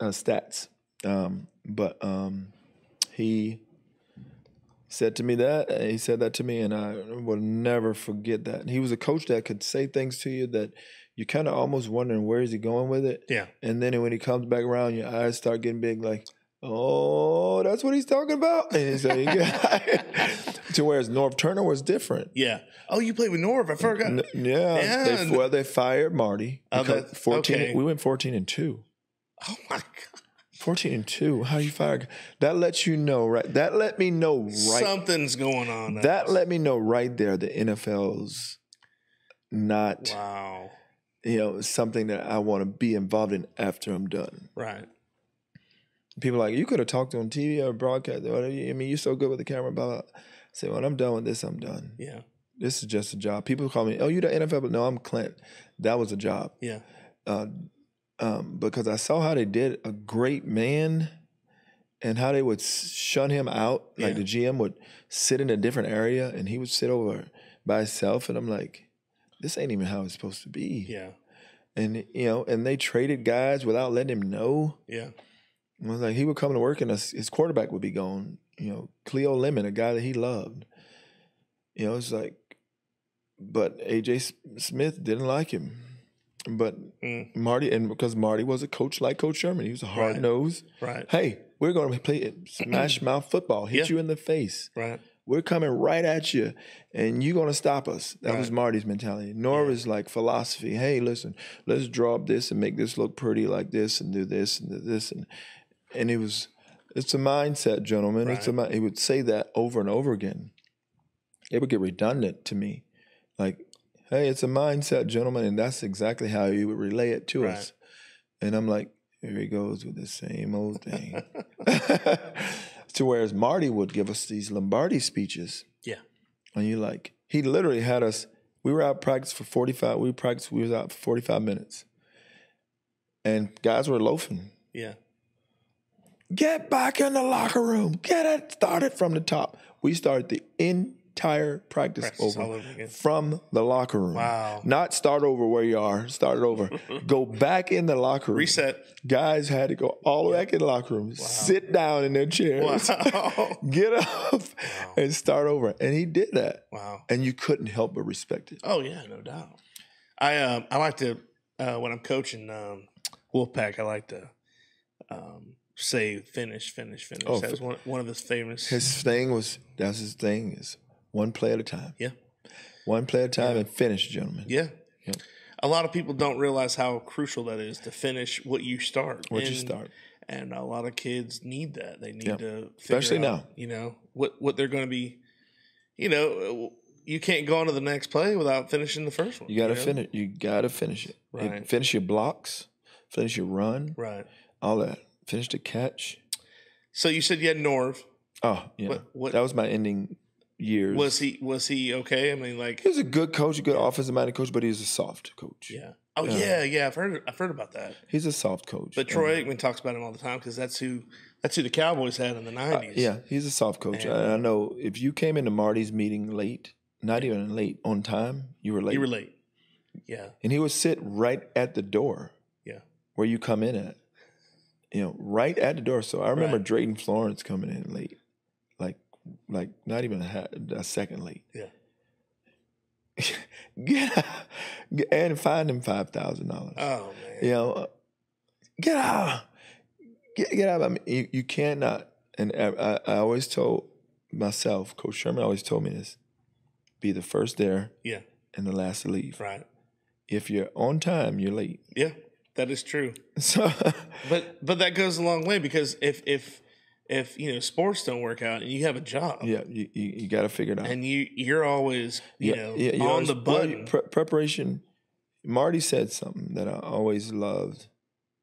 uh, stats. Um, but um, he said to me that he said that to me and I will never forget that. He was a coach that could say things to you that you kind of almost wondering where is he going with it. Yeah. And then when he comes back around, your eyes start getting big, like, oh, that's what he's talking about. And he's like, to whereas Norv Turner was different. Yeah. Oh, you played with Norv. I forgot. N- yeah. Yeah, They, well, they fired Marty. Oh, because 14, okay. We went 14 and 2. Oh my god. 14 and 2. How you fire? That lets you know, right? That let me know right. Something's going on. that let me know right there the NFL's not, Wow. You know, something that I want to be involved in after I'm done. Right. people are like you could have talked on TV or broadcast. Or, I mean, you're so good with the camera. Blah, blah. I say, when I'm done with this, I'm done. Yeah. This is just a job. People call me, oh, you the NFL, but no, I'm Clint. That was a job Yeah. uh, um, because I saw how they did a great man and how they would shun him out. Like Yeah. the GM would sit in a different area and he would sit over by himself, and I'm like, this ain't even how it's supposed to be. Yeah. And you know, and they traded guys without letting him know. Yeah. It was like he would come to work and his, his quarterback would be gone. You know, Cleo Lemon, a guy that he loved. You know, it's like, but AJ Smith didn't like him. But Mm. Marty, and because Marty was a coach like Coach Sherman, he was a hard Right. nosed. Right. Hey, we're going to play smash mouth football, hit Yeah. you in the face. Right. We're coming right at you, and you're going to stop us. That was Marty's mentality. Norva's like philosophy. Hey, listen, let's draw up this and make this look pretty like this, and do this and do this, and and it was, it's a mindset, gentlemen. It's a he would say that over and over again. It would get redundant to me, like, hey, it's a mindset, gentlemen, and that's exactly how he would relay it to Right. us. And I'm like, here he goes with the same old thing. to whereas Marty would give us these Lombardi speeches. Yeah. And you like, he literally had us, we were out practice for 45, we practiced, we was out for 45 minutes. And guys were loafing. Yeah. Get back in the locker room. Get it started from the top. We started the entire practice, Practice over, from the locker room. Wow. Not start over where you are. Start it over. Go back in the locker room. Reset. Guys had to go all the way back in the locker room, sit down in their chairs, Wow. get up, and start over. And he did that. wow. And you couldn't help but respect it. Oh yeah, no doubt. I um I like to uh, when I'm coaching um, Wolfpack, I like to um, say finish, finish, finish. Oh, that was one one of his famous. His thing was that's his thing is one play at a time. yeah, One play at a time and finish, gentlemen. yeah. Yep. A lot of people don't realize how crucial that is to finish what you start. What you And- start. and a lot of kids need that. They need Yep. to, Especially out, now. You know what what they're going to be. You know, you can't go on to the next play without finishing the first one. You gotta know? finish you gotta finish it. Right. Finish your blocks, finish your run, Right. all that. Finish the catch. So you said you had Norv. Oh, yeah. What- what- that was my ending years. Was he was he okay? I mean, like, he was a good coach, a good offensive minded coach, but he was a soft coach. yeah. Oh Yeah. yeah, yeah. I've heard I've heard about that. He's a soft coach. But Troy Aikman talks about him all the time because that's who that's who the Cowboys had in the Uh, nineties. yeah, he's a soft coach. And, I, I know if you came into Marty's meeting late, not even late, on time, you were late. you were late. Yeah, and he would sit right at the door yeah, where you come in at. You know, right at the door. So I remember Right. Drayton Florence coming in late, like, not even a, a second late. yeah. get, get and find him five thousand dollars. Oh man. You know, get out, get get out. I mean, you, you cannot. And I, I, I always told myself, Coach Sherman always told me this: be the first there Yeah. and the last to leave. Right. If you're on time, you're late. Yeah. That is true. So But but that goes a long way because if if if you know sports don't work out and you have a job yeah, you you, you got to figure it out. and you you're always you know you on always- the button. pre- preparation. Marty said something that I always loved.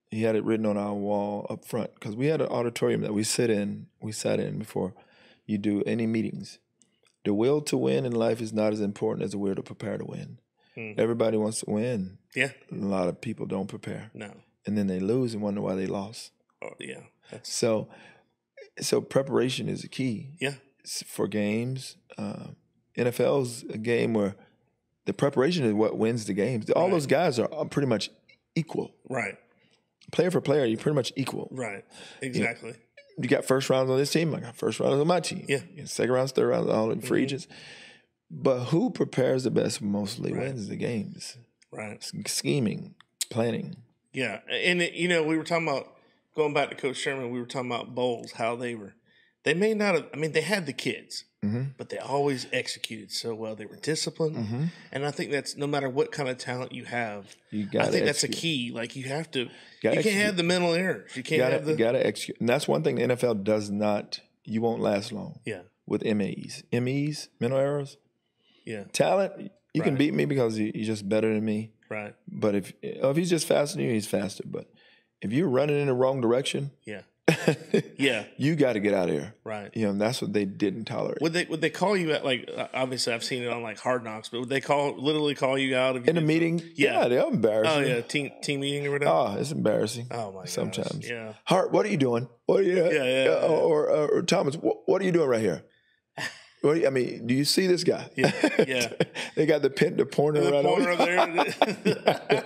He had it written on our wall up front because we had an auditorium that we sit in. We sat in before you do any meetings. The will to win in life is not as important as the will to prepare to win. Hmm. Everybody wants to win. yeah. A lot of people don't prepare, No. and then they lose and wonder why they lost. Oh yeah. That's So, so preparation is a key yeah. for games. Uh, NFL's a game where the preparation is what wins the games. All Right. those guys are pretty much equal. Right. Player for player, you're pretty much equal. Right. Exactly. you got first rounds on this team. I got first rounds on my team. Yeah. You know, second rounds, third rounds, all in free agents. But who prepares the best mostly Right. wins the games. Right. Scheming, planning. Yeah, and it, you know, we were talking about going back to Coach Sherman. We were talking about bowls, how they were. They may not have. I mean, they had the kids, Mhm. but they always executed so well. They were disciplined, Mhm. and I think that's no matter what kind of talent you have. You I got think that's a key. Like you have to. You can't execute. have the mental errors. You You can't gotta, have the. you gotta execute. And that's one thing the NFL does not, you won't last long yeah, with MEs. MEs, mental errors. yeah, Talent, you can beat me because you- you're just better than me. right. But if if he's just faster than you, he's faster. But if you're running in the wrong direction, Yeah, yeah, you got to get out of here. right. You know, and that's what they didn't tolerate. Would they would they call you at like uh, obviously I've seen it on like Hard Knocks, but would they call literally call you out if you in a meeting, Yeah. yeah, they're embarrassing. Oh yeah, team team meeting or whatever. Oh, it's embarrassing. Oh my gosh. sometimes. Yeah. Hart, what are you doing? What are you? Yeah, yeah, yeah. Or, or, or Thomas, what, what are you doing right here? What you, I mean, do you see this guy? Yeah, yeah. they got the pin, the pointer The right pointer over there.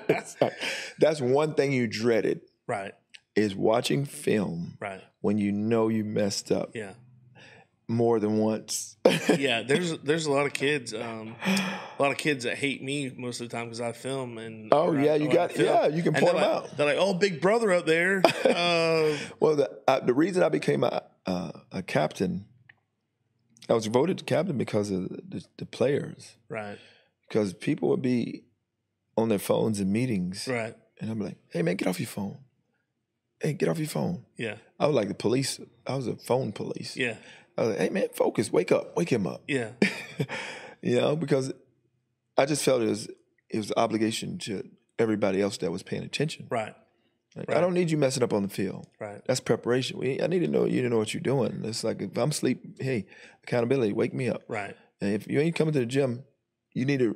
That's one thing you dreaded right, is watching film right. when you know you messed up Yeah. more than once. Yeah, there's there's a lot of kids, um, a lot of kids that hate me most of the time because I film and Oh, or I- yeah, you got- yeah, you can And point they're 'em like- out. They're like, "Oh, big brother up there." Uh, well, the, uh, the reason I became a, uh, a captain, I was voted captain because of the, the players. right, Because people would be on their phones in meetings. right, And I'm like, hey man, get off your phone. Hey, get off your phone. yeah, I was like the police. I was a phone police. yeah, I was like, hey man, focus, wake up, wake him up. yeah, you know, because I just felt it was it was an obligation to everybody else that was paying attention. right, Like, Right. I don't need you messing up on the field. right, That's preparation. We, I need to know you to know what you're doing. It's like if I'm asleep, hey, accountability, wake me up. right, And if you ain't coming to the gym, you need to.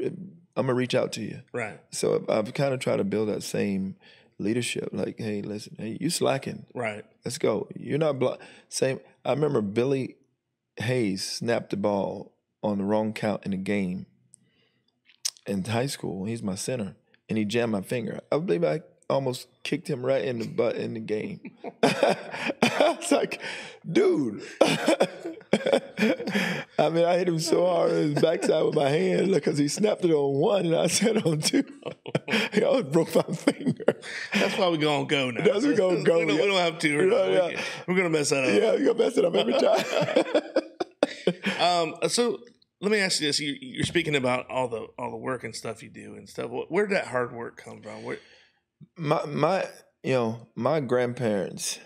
I'm gonna reach out to you. right, So I've, I've kind of tried to build that same leadership. Like, hey, listen, hey, you slacking. right, Let's go. You're not blo- same. I remember Billy Hayes snapped the ball on the wrong count in a game in high school. He's my center, and he jammed my finger. I believe I almost kicked him right in the butt in the game. I was like, dude. I mean, I hit him so hard in his backside with my hand because he snapped it on one and I said on two. he almost broke my finger. That's why we gonna go now. That's we gonna go, We don't, we don't have to. We're, yeah. we're gonna mess that up. Yeah, you gonna mess it up every time. Um, so let me ask you this: you, you're speaking about all the all the work and stuff you do and stuff. Where did that hard work come from? Where, my my you know, my grandparents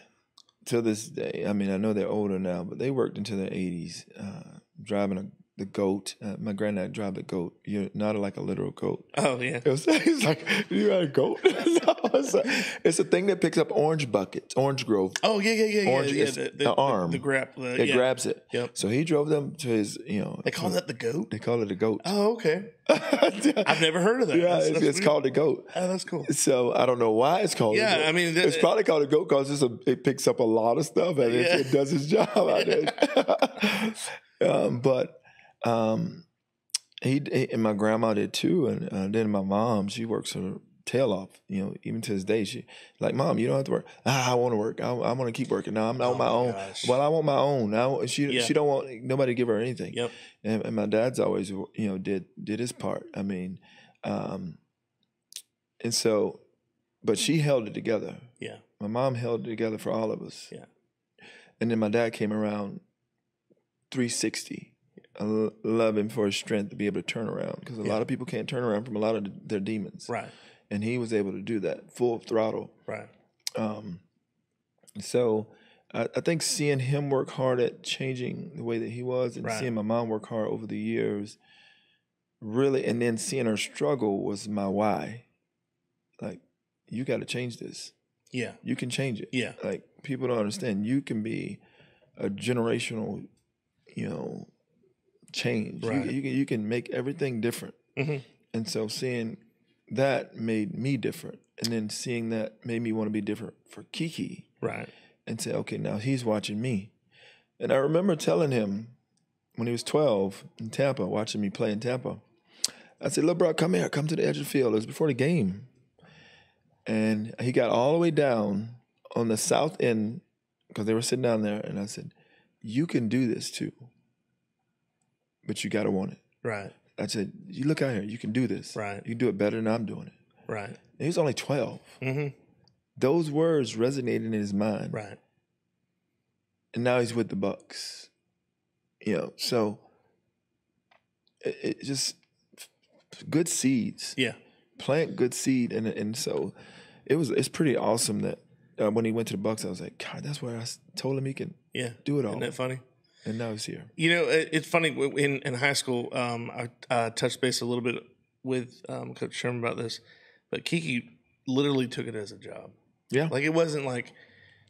to this day, I mean, I know they're older now, but they worked into their eighties, uh, driving a the goat. Uh, my granddad drove the goat. You're not like a literal goat. oh yeah, It was, he's like, you got a goat? no, it's, a, it's a thing that picks up orange buckets, orange grove. oh yeah, yeah, yeah, yeah. Orange yeah, is the, the arm. the, grab, the, It yeah. grabs it. Yep. So he drove them to his, you know. They call that the goat. They call it a goat. Oh okay, I've never heard of that. yeah, That's- it's, that's it's called a goat. Oh, that's cool. So I don't know why it's called. a Yeah. I mean, it's probably called a goat because a, it picks up a lot of stuff and Yeah. it, it does its job out there. um, but um, he, he- and my grandma did too, and uh, then my mom she works her tail off. You know, even to this day, she like, mom, you don't have to work. Ah, I want to work. I, I want to keep working. Now I'm not Oh on my my own. Well, I want my own. Now she Yeah. she don't want nobody to give her anything. Yep. And, and my dad's always, you know, did did his part. I mean, um, and so, but she held it together. Yeah. My mom held it together for all of us. Yeah. And then my dad came around 360. I love him for his strength to be able to turn around because a Yeah. lot of people can't turn around from a lot of their demons. Right. And he was able to do that full throttle. Right. Um, so I, I think seeing him work hard at changing the way that he was and Right. seeing my mom work hard over the years really and then seeing her struggle was my why like you got to change this Yeah. you can change it Yeah. like people don't understand you can be a generational you know change You- Right. you, can you can make everything different Mhm. and so seeing that made me different and then seeing that made me want to be different for kiki Right. and say, okay, now he's watching me. And I remember telling him when he was 12 in Tampa, watching me play in Tampa, I said, little bro, come here, come to the edge of the field. It was before the game. And he got all the way down on the south end because they were sitting down there, and I said, "You can do this too, but you got to want it." Right. I said, "You look out here. You can do this. Right. You can do it better than I'm doing it." Right. And he was only 12. Mm-hmm. Those words resonated in his mind, Right. and now he's with the Bucs. You know, so it, it just good seeds. Yeah. plant good seed, and and so it was. It's pretty awesome that uh, when he went to the Bucs, I was like, God, that's i told him he can Yeah. do it all, Isn't that funny? And now he's here. You know, it, it's funny in in high school. Um, I uh, touched base a little bit with um, Coach Sherman about this, but Kiki literally took it as a job. Yeah, Like it wasn't like,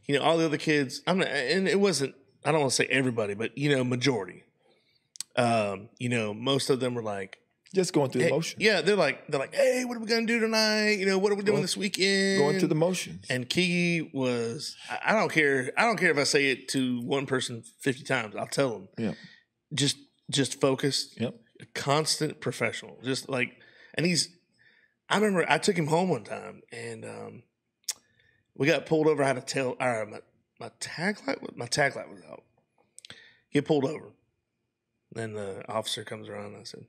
you know, all the other kids. I'm not, and it wasn't. I don't want to say everybody, but you know, majority. Um, you know, most of them were like, just going through the motion, yeah, they're like, they're like, hey, what are we gonna do tonight? You know, what are we doing Going- this weekend? going through the motions. And Kiki was, I I don't care. I don't care if I say it to one person 50 times. I'll tell them. Yeah. Just, just focused, Yep. a constant professional. Just like, and he's, I remember I took him home one time and um, we got pulled over. I had to tell, or my, my tag light, was- my tag light was out. Get pulled over. Then the officer comes around and I said,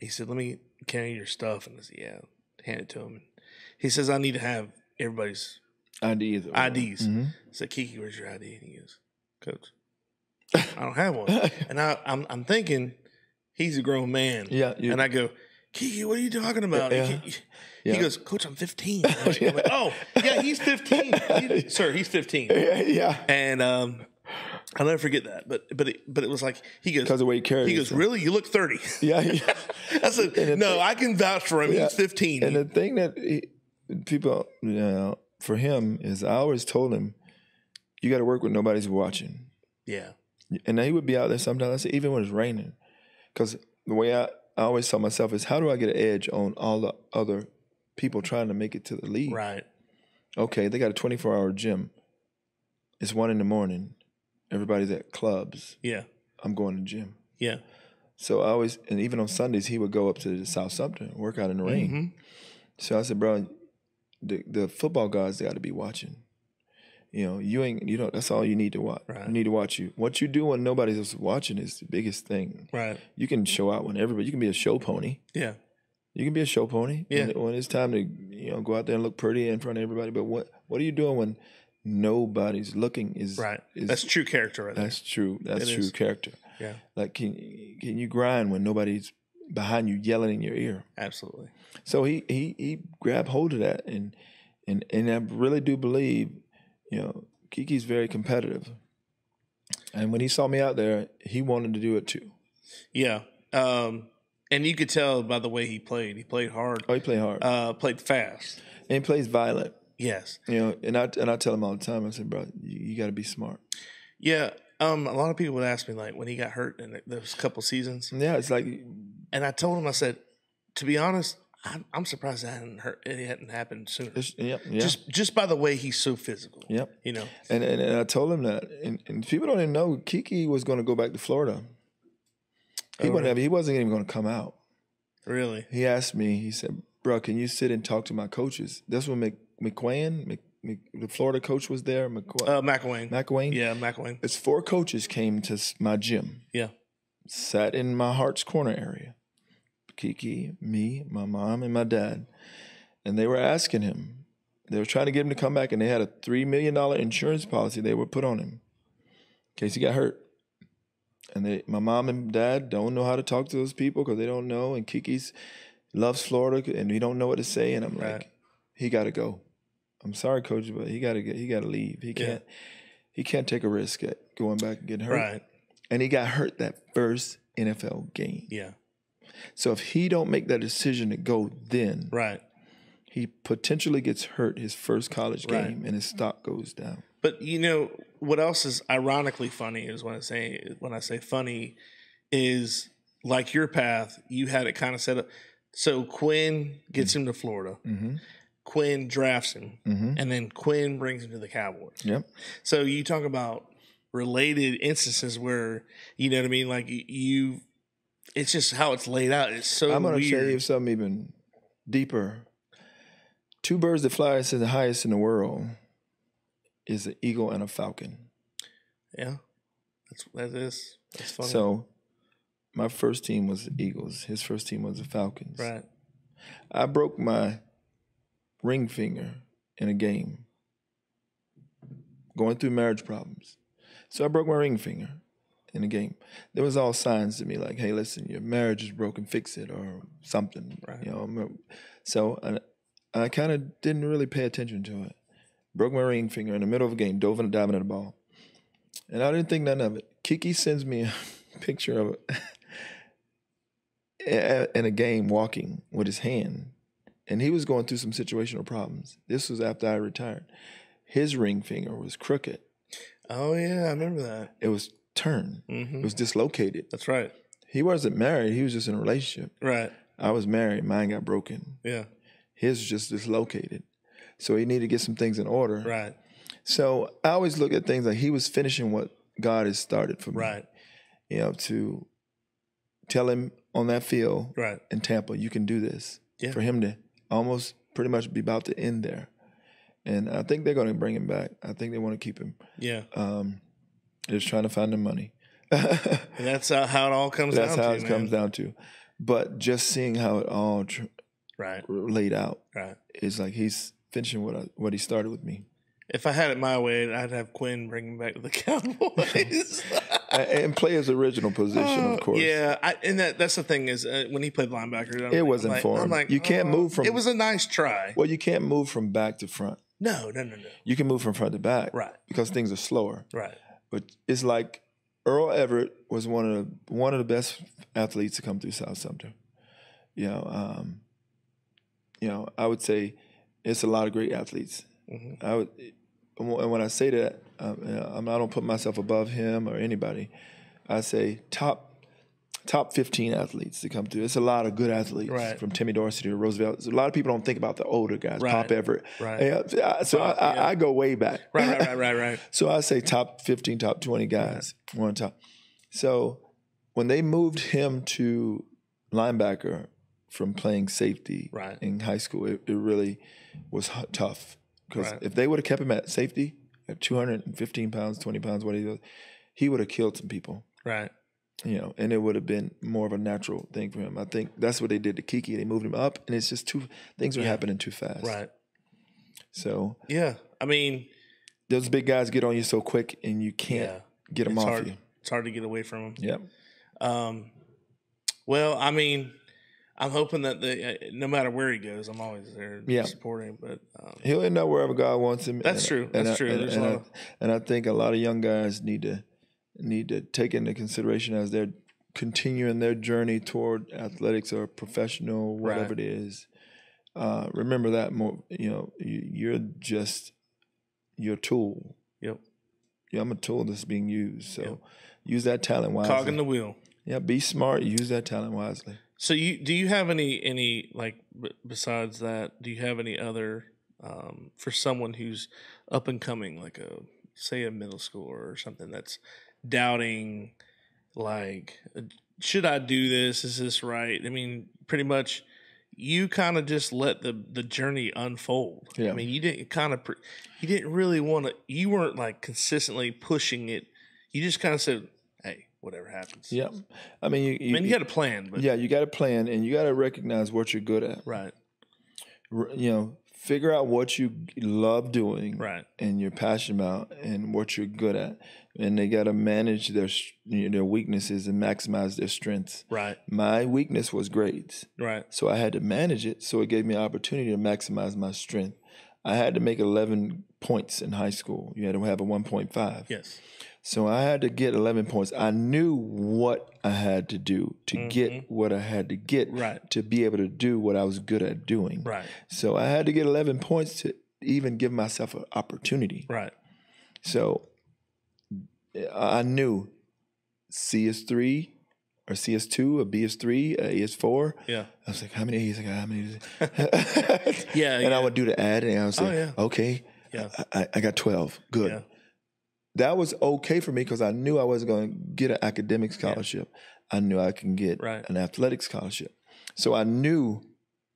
he said, let me carry your stuff. And I said, yeah, hand it to him. He says, I need to have everybody's ID IDs. Mhm. I said, Kiki, where's your ID? And he goes, Coach, I don't have one. and I, I'm, I'm thinking he's a grown man. Yeah, you- And I go, Kiki, what are you talking about? He- Yeah. He, Yeah. goes, Coach, I'm 15. I'm like, I'm like, oh, yeah, he's 15. He- sir, he's 15. yeah, yeah, And um, I'll never forget that. But but it, but it was like, he goes, because the way he carries. he goes, really? You look 30. Yeah, yeah. I said, no, I can vouch for him. Yeah. He's 15. And the thing that he, people, you know, for him is, I always told him, you got to work when nobody's watching. yeah. And he would be out there sometimes. I said, even when it's raining, because the way I, I always tell myself is, how do I get an edge on all the other people trying to make it to the league? Right. Okay, they got a 24 hour gym. It's one in the morning. Everybody's at clubs. Yeah. I'm going to gym. Yeah. So I always, and even on Sundays, he would go up to the South Sumter and work out in the rain. Mhm. So I said, bro, the the football guys got to be watching. You know, you ain't you know that's all you need to watch. Right. You need to watch you. What you do when nobody's else watching is the biggest thing. Right. You can show out when everybody. You can be a show pony. Yeah. You can be a show pony. Yeah. When, when it's time to you know go out there and look pretty in front of everybody. But what what are you doing when nobody's looking? Is Right. Is, That's true character right there. that's true. That's It true is. character. Yeah. Like can can you grind when nobody's behind you yelling in your ear? Absolutely. So he he he grabbed hold of that, and and and I really do believe, you know, Kiki's very competitive. And when he saw me out there, he wanted to do it too. Yeah. Um, and you could tell by the way he played. He played hard, Oh, he played hard, uh, played fast. and he plays violent. Yes. You know, and I and I tell him all the time. I said, bro, you, you got to be smart. Yeah. Um, a lot of people would ask me like when he got hurt in those couple seasons, Yeah, it's like and I told him I said, to be honest, I'm, I'm surprised that hadn't hurt. It hadn't happened sooner. it's, yeah, yeah, Just just by the way he's so physical. Yep. You know. And, and and I told him that, and, and people don't even know Kiki was going to go back to Florida. He Oh, wasn't. really? He wasn't even going to come out. Really. he asked me, he said, Bro, can you sit and talk to my coaches? That's when Mc, McQuan, Mc, Mc, the Florida coach was there, McQuan, Uh, McElwain. McElwain. yeah, McElwain. It's four coaches came to my gym, Yeah. sat in my heart's corner area. Kiki, me, my mom, and my dad. And they were asking him, they were trying to get him to come back, and they had a $3 million insurance policy they would put on him in case he got hurt. And they, my mom and dad don't know how to talk to those people because they don't know. And Kiki's loves Florida, and he don't know what to say. And I'm Right. like, he got to go. I'm sorry, coach, but he got to get. He got to leave. He can't. He can't take a risk at going back and getting hurt. Right. And he got hurt that first NFL game. Yeah. So if he don't make that decision to go, then Right. he potentially gets hurt his first college Right. game, and his stock goes down. But you know what else is ironically funny is when I say when I say funny is like your path. You had it kind of set up. So Quinn gets him to Florida. Mm-hmm. Quinn drafts him, Mm-hmm. and then Quinn brings him to the Cowboys. Yep. So you talk about related instances where you know what I mean. Like you, it's just how it's laid out. It's so I'm gonna weird. tell you something even deeper. Two birds that fly is the highest in the world. is an eagle and a falcon. Yeah, that's that is that's funny. So my first team was the Eagles. His first team was the Falcons. right, I broke my ring finger in a game going through marriage problems. So I broke my ring finger in a game. There was all signs to me like, hey, listen, your marriage is broken, fix it or something. Right. You know, so I, I kind of didn't really pay attention to it. Broke my ring finger in the middle of a game, dove in a diving at a ball. And I didn't think none of it. Kiki sends me a picture of it in a game walking with his hand and he was going through some situational problems. This was after I retired. His ring finger was crooked. oh yeah, I remember that. It was turned. hmm It was dislocated. That's right, He wasn't married. He was just in a relationship. right, I was married. Mine got broken. yeah, His was just dislocated. So he needed to get some things in order. right, So I always look at things like he was finishing what God has started for me. right, You know, to tell him on that field right. in Tampa, you can do this. Yeah. For him to almost pretty much be about to end there. And I think they're going to bring him back. I think they want to keep him. Yeah, Um, they're just trying to find the money. that's uh, how it all comes That's down how to, it man. comes down to. But just seeing how it all tr- Right, laid out right. is like he's finishing what I, what he started with me. If I had it my way, I'd have Quinn bring him back to the Cowboys. And play his original position, of course. Yeah, I, and that that's the thing is uh, when he played linebacker, I'm It like- wasn't like, for I'm him. like, You can't oh, move from- It was a nice try. Well, you can't move from back to front. No, no, no, no. You can move from front to back, Right, Because things are slower. right, But it's like Earl Everett was one of the one of the best athletes to come through South Sumter. You know, um, you know, I would say it's a lot of great athletes. hmm I would, and when I say that, um, I'm- don't put myself above him or anybody. I say top top 15 athletes to come through. It's a lot of good athletes Right. from Timmy Dorsey to Roosevelt. A lot of people don't think about the older guys, Right. Pop Everett. Right. Yeah, so I, yeah. I, I go way back. Right, right, right, right, right. So I say top 15, top 20 guys, one top. So when they moved him to linebacker from playing safety Right. in high school, it, it really was tough. Because Right. if they would have kept him at safety at 215 pounds, 20 pounds, what he was, he would have killed some people. Right. You know, and it would have been more of a natural thing for him. I think that's what they did to Kiki. They moved him up, and it's just too things were Yeah. happening too fast. Right. So Yeah. I mean, those big guys get on you so quick, and you can't yeah. get them It's off hard. you. It's hard to get away from them. Yep. Um, well, I mean, I'm hoping that the uh, no matter where he goes, I'm always there to Yeah. support him. But um, He'll end up wherever God wants him. That's true. That's I, true. And, and a I, and I think a lot of young guys need to need to take into consideration as they're continuing their journey toward athletics or professional, whatever Right. it is. Uh, remember that more. You know, you, you're just your tool. yep, Yeah, I'm a tool that's being used. So Yep. use that talent wisely. cog in the wheel. yeah, be smart. Use that talent wisely. So you do you have any any like b- besides that? Do you have any other um, for someone who's up and coming, like a say a middle schooler or something that's doubting, like uh, should I do this? Is this right? I mean, pretty much. You kind of just let the the journey unfold. Yeah. I mean, you didn't kind of pre- you didn't really want to. You weren't like consistently pushing it. You just kind of said, "Hey, whatever happens." Yeah, I mean, you, I mean, you got a plan, but yeah, you got to plan and you got to recognize what you're good at. right, you know, figure out what you love doing right, and you're passionate about and what you're good at. And they got to manage their you know, their weaknesses and maximize their strengths. right, My weakness was grades. right. So I had to manage it. So it gave me an opportunity to maximize my strength. I had to make 11 points in high school. You had to have a 1.5. Yes. So I had to get 11 points. I knew what I had to do to Mhm. get what I had to get Right. to be able to do what I was good at doing. Right. So I had to get 11 points to even give myself an opportunity. Right. So I knew C is three, or C is two, or B is three, A is four. Yeah. I was like, how many A's I got? How many? Yeah. and yeah. I would do the add, and I was Oh, like, yeah. okay, Yeah. I, I got 12. Good. Yeah. That was okay for me because I knew I wasn't going to get an academic scholarship. I knew I can get Right. an athletic scholarship. So I knew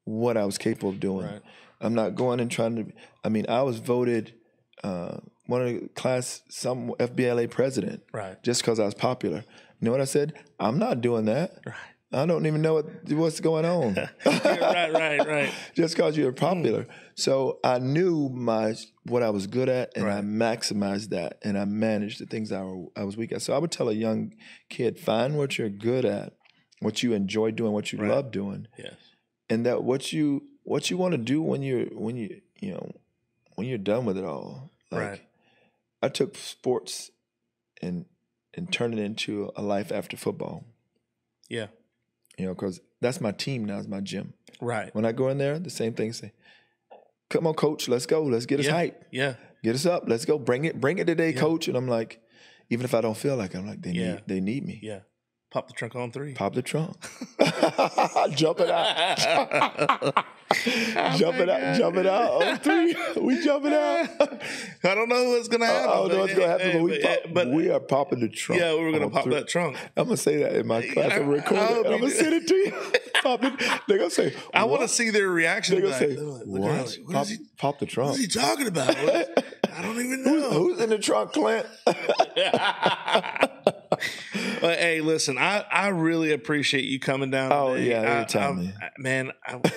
what I was capable of doing. Right. I'm not going and trying to. I mean, I was voted uh, one of the class, some FBLA president, Right. just because I was popular. You know what I said? I'm not doing that. Right. I don't even know what, what's going on. Right, right, right. just because you're popular. Hmm. So I knew my what I was good at, and I maximized that, and I managed the things I, were, I was weak at. So I would tell a young kid, find what you're good at, what you enjoy doing, what you Right. love doing, Yes. and that what you what you want to do when you're when you you know when you're done with it all. Like Right. I took sports and and turned it into a life after football. Yeah. You know, because that's my team now. It's my gym. Right. When I go in there, the same thing. Say, "Come on, coach, let's go. Let's get us Yeah. hype. Yeah. Get us up. Let's go. Bring it. Bring it today, Yeah. coach." And I'm like, even if I don't feel like, it, I'm like, they Yeah. need they need me. Yeah. Pop the trunk on three. Pop the trunk. jump it out. jump it out. Oh jump it out. On three. We jumping out. I don't know what's gonna happen. I don't know what's gonna happen, but we, pop, but- we are popping the trunk. yeah, we were gonna pop three. that trunk. I'm gonna say that in my class. I'm recording it, I'm gonna send it to you. Pop it. They're gonna say, I want to see their reaction. They're to gonna say, like, "What? it like, pop, What is he? pop the What trunk." is he talking about? What- I don't even Who's, know. who's in the trunk, Clint? But hey, listen, I, I really appreciate you coming down. Oh, today. yeah, anytime, I- man. I- man, I,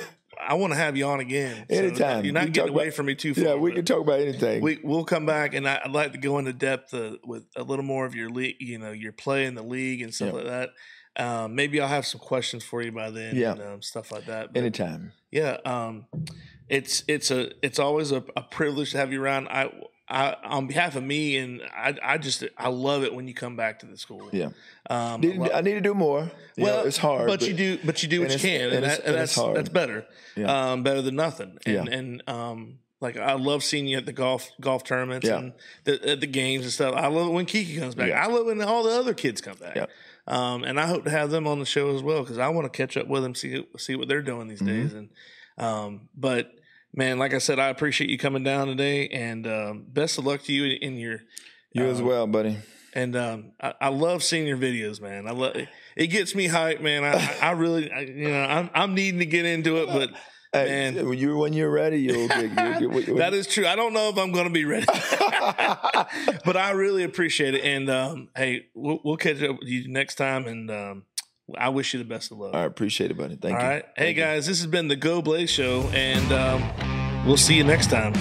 I want to have you on again. So Anytime. you're We not can getting away about- from me too far. yeah, we can talk about anything. We we'll come back, and I, I'd like to go into depth uh, with a little more of your league, you know, your play in the league and stuff Yeah. like that. Um, maybe I'll have some questions for you by then, Yeah. and um, stuff like that. But, anytime. yeah, um, it's it's a it's always a, a privilege to have you around. I, I on behalf of me and I, I just I love it when you come back to the school. Yeah. Um, I I need to do more. You know, it's hard, but, you do, but you do what you can, and and, that, and that's hard. that's better, Yeah. um, better than nothing. And Yeah. and um, like I love seeing you at the golf golf tournaments Yeah. and the, at the games and stuff. I love it when Kiki comes back. Yeah. I love when all the other kids come back. Yeah. Um, and I hope to have them on the show as well because I want to catch up with them, see see what they're doing these Mm-hmm. days. And um, but man, like I said, I appreciate you coming down today, and um, best of luck to you in your You as um, well, buddy. and um, I, I love seeing your videos, man. I love it. Gets me hyped, man. I, I, really, I, you know, I'm I'm needing to get into it, but Hey, man. when you when you're ready, you'll get. You'll get that is true. I don't know if I'm going to be ready, but I really appreciate it. And um, hey, we'll, we'll catch up with you next time, and um, I wish you the best of luck. I appreciate it, buddy. Thank All you. right. Hey Thank you. guys, this has been the Goblay Show, and um, we'll see you next time.